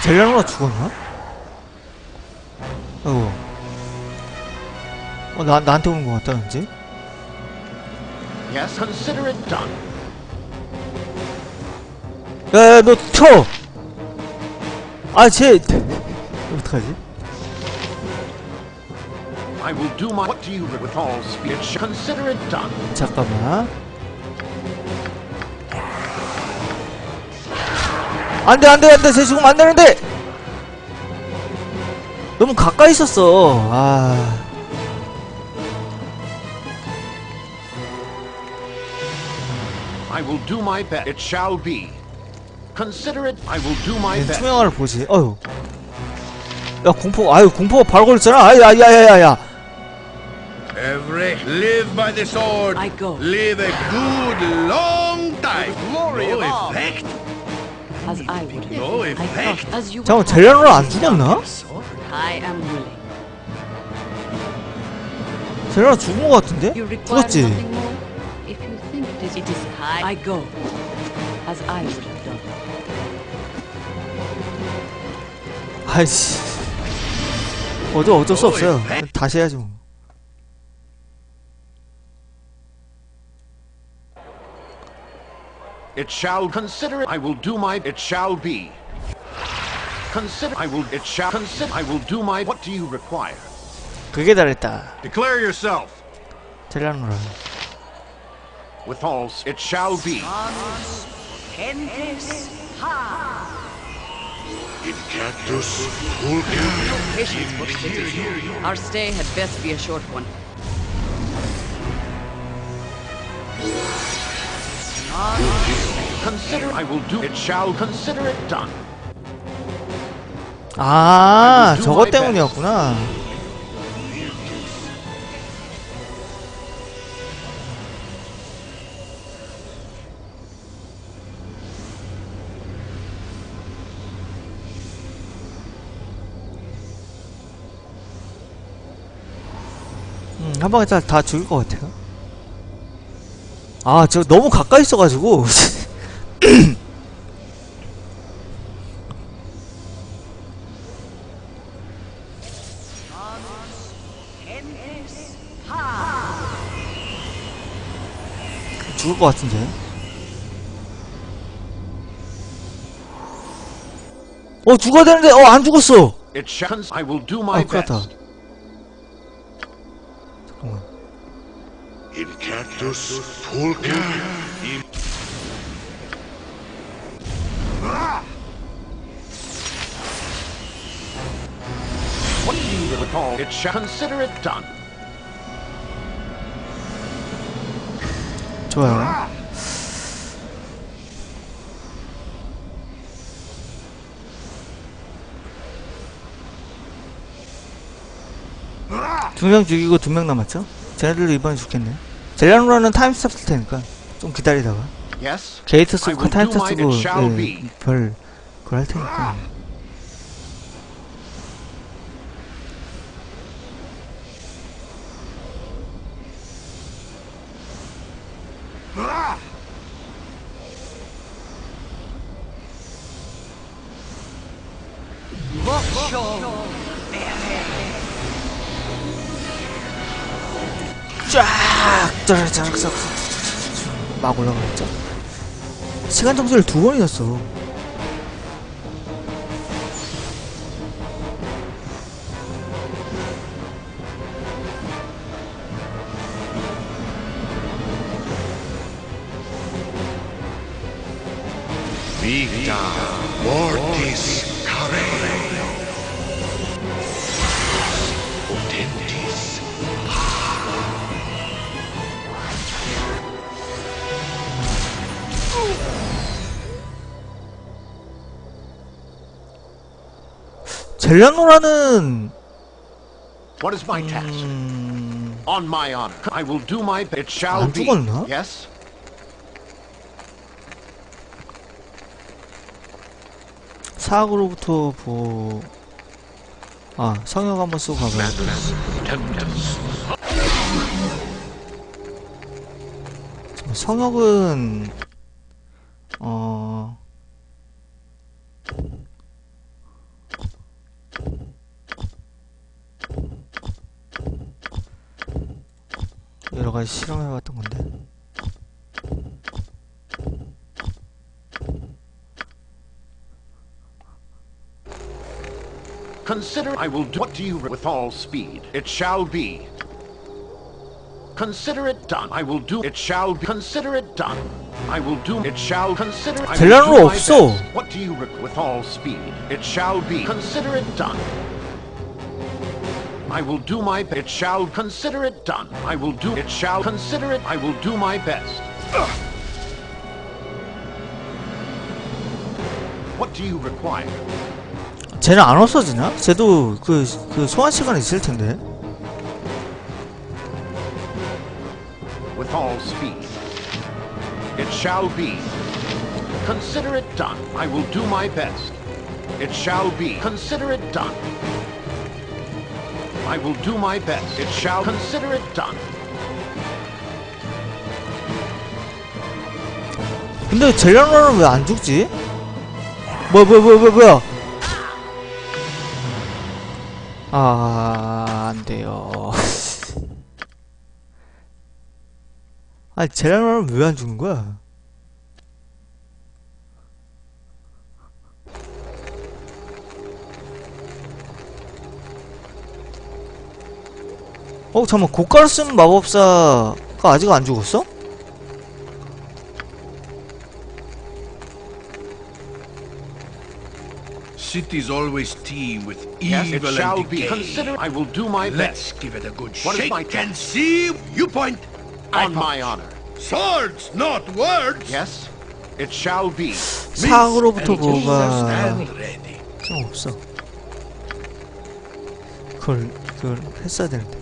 젤라노가 죽었나? 어. 어, 나, 나한테 오는 것 같다, 왠지? Yes, consider it done. 야, 야, 너 켜! 아, 쟤, 어떡하지? I will do my. What do you with all shall- Consider it done. 잠깐만. 안 돼, 안 돼, 안 돼! 쟤 죽으면 안 되는데! 너무 가까이 있었어. 아. I will do my best. It shall be. Consider it. I will do my best. 투명화를 보지. 어휴. 야 공포. 아유 공포가 바로 걸렸잖아. 아유 야야야야야. Every live by the sword. I go. Live a good long time. glory of effect. As I would have. No I effect. thought as you 잠깐 would have. 젤라노라 안 죽었나? I am willing. 젤라노 죽은 것 같은데? You require 죽었지. nothing more? If you think it is, it is high. I go. As I would have done. 아이씨. 어쩔 어쩔 수 없어요. 다시 해야죠. 뭐. It shall consider it. I will do my. It shall be. Consider. I will. It shall consider. I will do my. What do you require? 그게 잘했다. Declare yourself. 젤라노라. With all. s- It shall be. Pentis ha! Patience for city. Our stay had best be a short one. Consider. I will do. It shall consider it done. 아, best. 때문이었구나. 음, 한 방에 다, 다 죽일 것 같아요. 아, 저 너무 가까이 있어가지고. 죽을 것 같은데. 어, 죽어야 되는데, 어, 안 죽었어! 아, 큰일 났다. What do you recall? It shall consider it done. 좋아요. 두명 죽이고 두 명 남았죠? 쟤네들도 이번에 죽겠네. 젤라노라는 time stop 쓸 테니까 좀 기다리다가. 게이트 쓰고 time stop 쓰고 예. 별 그걸 할 테니까. 막 올라가겠죠? 시간 정지를 두 번이었어. Victor Mortis 젤라노라는 What is my task? 음... On my honor. I will do my best. It shall 안 be. 죽었나? Yes. 사학으로부터 보... 아, 성역 한번 쓰고 가봐요. 성역은 어... 여러 가지 실험해봤던 건데. Consider I will do what do you with all speed. It shall be. Consider it done. I will do it shall be consider it done. I will do it shall consider I will 젤라노 do my 없어. best. What do you re- with all speed? It shall be consider it done. I will do my best. It shall consider it done. I will do it shall consider it. I will do my best. Ugh. What do you require? 쟤는 안 없어지냐? 쟤도 그, 그 소환 시간 있을 텐데. With all speed. It shall be. Consider it done. I will do my best. It shall be. Consider it done. I will do my best. It shall consider it done. 근데 젤라노는 왜 안 죽지? 뭐야, 뭐야, 뭐야, 뭐야, 뭐야. 아, 안 돼요. 아니, 젤라노는 왜 안 죽는 거야? 어, 잠깐만, 고가를 쓴 마법사가 아직 안 죽었어? Cities always teem with Yes, it evil shall and be. decay. Consider I will do my Let's best. give it a good What shake my and see. You point. I On my punch. honor. Swords, not words. Yes, it shall be. Jesus 뭐가. 좀 없어. 그걸 그걸 했어야 되는데.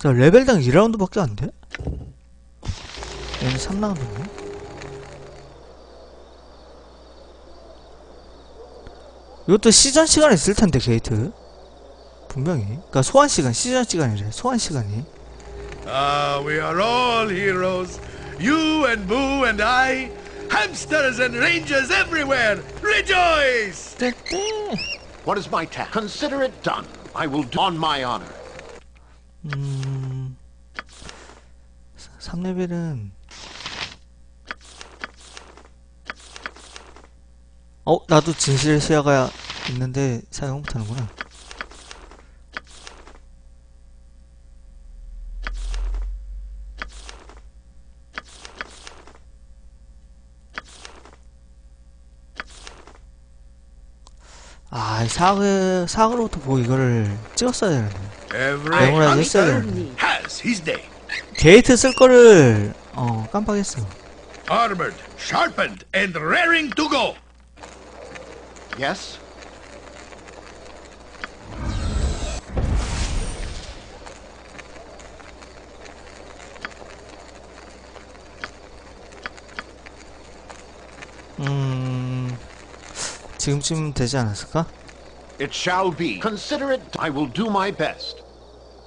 자 레벨당 2라운드밖에 안 돼? 얘는 3라운드네. 이것도 시전 시간 있을 텐데 게이트. 분명히. 그러니까 소환 시간, 시전 시간이래. 소환 시간이. Ah, we are all heroes. You and Boo and I. Hamsters and rangers everywhere. Rejoice! What is my task? Consider it done. I will do on my honor. 음... 3레벨은 어? 나도 진실의 시야가 있는데 사용 못하는구나 아, 사그, 사그로부터 보고 이거를 찍었어야 되는데. Every 메모라이즈 했어야 되는데. has his day. 게이트 쓸 거를, 어, 깜빡했어. Armored, sharpened, and raring to go. Yes? 음, 지금쯤 되지 않았을까? It shall be. Consider it. I will do my best.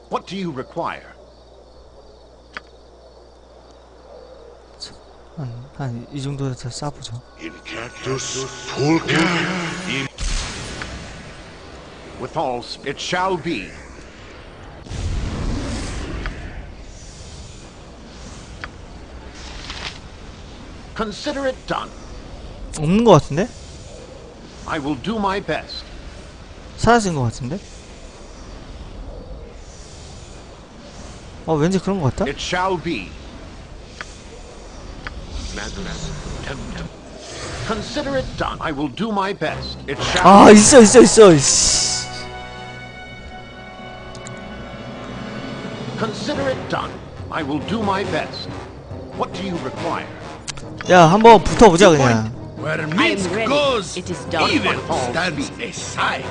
What do you require? 한, 한, 이 정도에서 싸보죠. Incactus pulca. With all sp- it shall be. Consider it done. 없는 것 같은데? I will do my best. 사라진 것 같은데? 어, 왠지 그런 것 같다? 아, 있어, 있어, 있어, 이씨. Consider it done. I will do my best. What do you require? 야, 한번 붙어보자, 그냥. Where ready. goes, evil stands aside.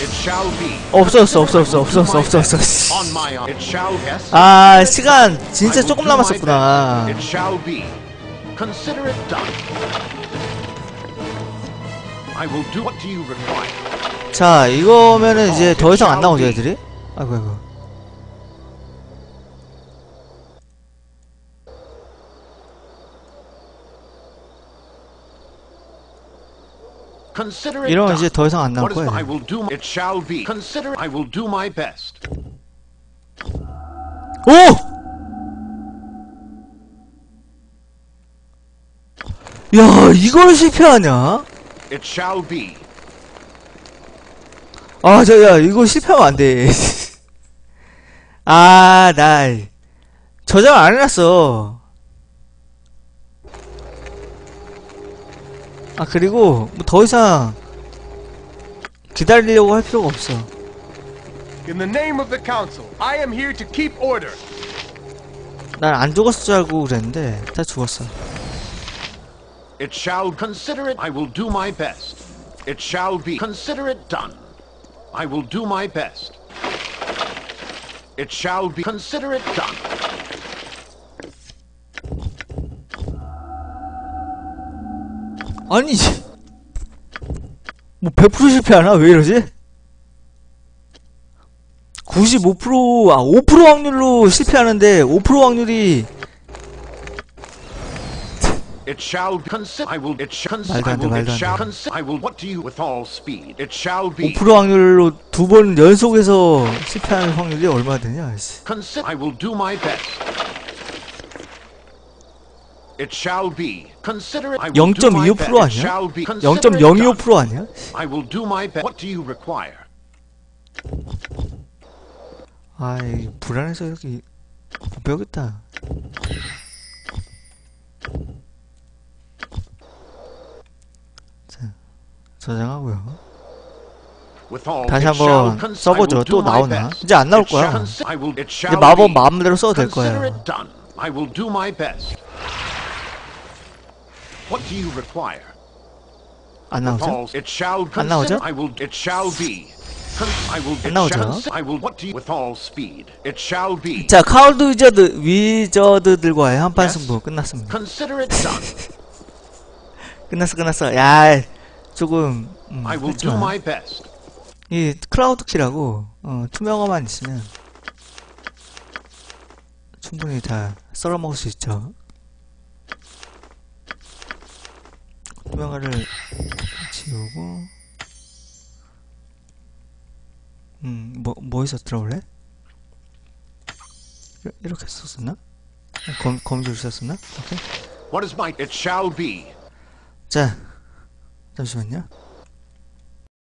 It shall be. 없어졌어, 없어졌어, 없어졌어, 없어졌어. 아, 시간 진짜 조금 남았었구나. 자, 이거면은 이제 더 이상 안 나오죠, 애들이? 아이고, 아이고. 이러면. 이제 더 이상 안 나올 best. 오! 야, 이걸 실패하냐? 아, 저, 야, 이거 실패하면 안 돼. 아, 나, 저장 안 해놨어. 아, 그리고, 뭐 더 이상, 기다리려고 할 필요가 없어. In the name of the council, I am here to keep order. 난 안 죽었을 줄 알고 그랬는데 다 죽었어. It shall consider it. I will do my best. It shall be. Consider it done. I will do my best. It shall be. Consider it done. 아니 뭐 100% 실패하나? 왜 이러지? 95%, 아, 5% 확률로 실패하는데, 5% 확률이, It shall. Consider. I will. It shall. 말도 I will. It shall. 돼. Consider. I will. What do you with all speed? It shall be. 5% 확률로 두 번 연속해서 실패하는 확률이 얼마 되냐, 씨. Consider. I will do my best. It shall be. Consider it. I will do my 0.25% best. It 아니야? shall be. Consider it done. 0.02% 아니야? I will do my best. What do you require? 아이, 불안해서 이렇게, 못 배우겠다. 자, 저장하고요. 다시 한번 써보죠. 또 나오나? 이제 안 나올 거야. 이제 마법. 마음대로 써도 될 거예요. it done. I will do my best. What do you require? 안 나오죠? It shall 안 나오죠? I will. It shall be. I will. 안 It shall. I will. What do you? With all speed. It shall be. 자, 카운트 위저드, 위저드들과의 한판. 승부 끝났습니다. Consider it done. 끝났어, 끝났어. 야, 조금, 음, I will do my best. 이 클라우드 키라고, 어, 투명화만 있으면 충분히 다 썰어먹을 수 있죠. 투명화를 지우고, 음, 뭐, 뭐 원래? 이렇- 이렇게 썼었나? 검, 검줄 썼었나? 오케이. What is my? It shall be. 자, 잠시만요.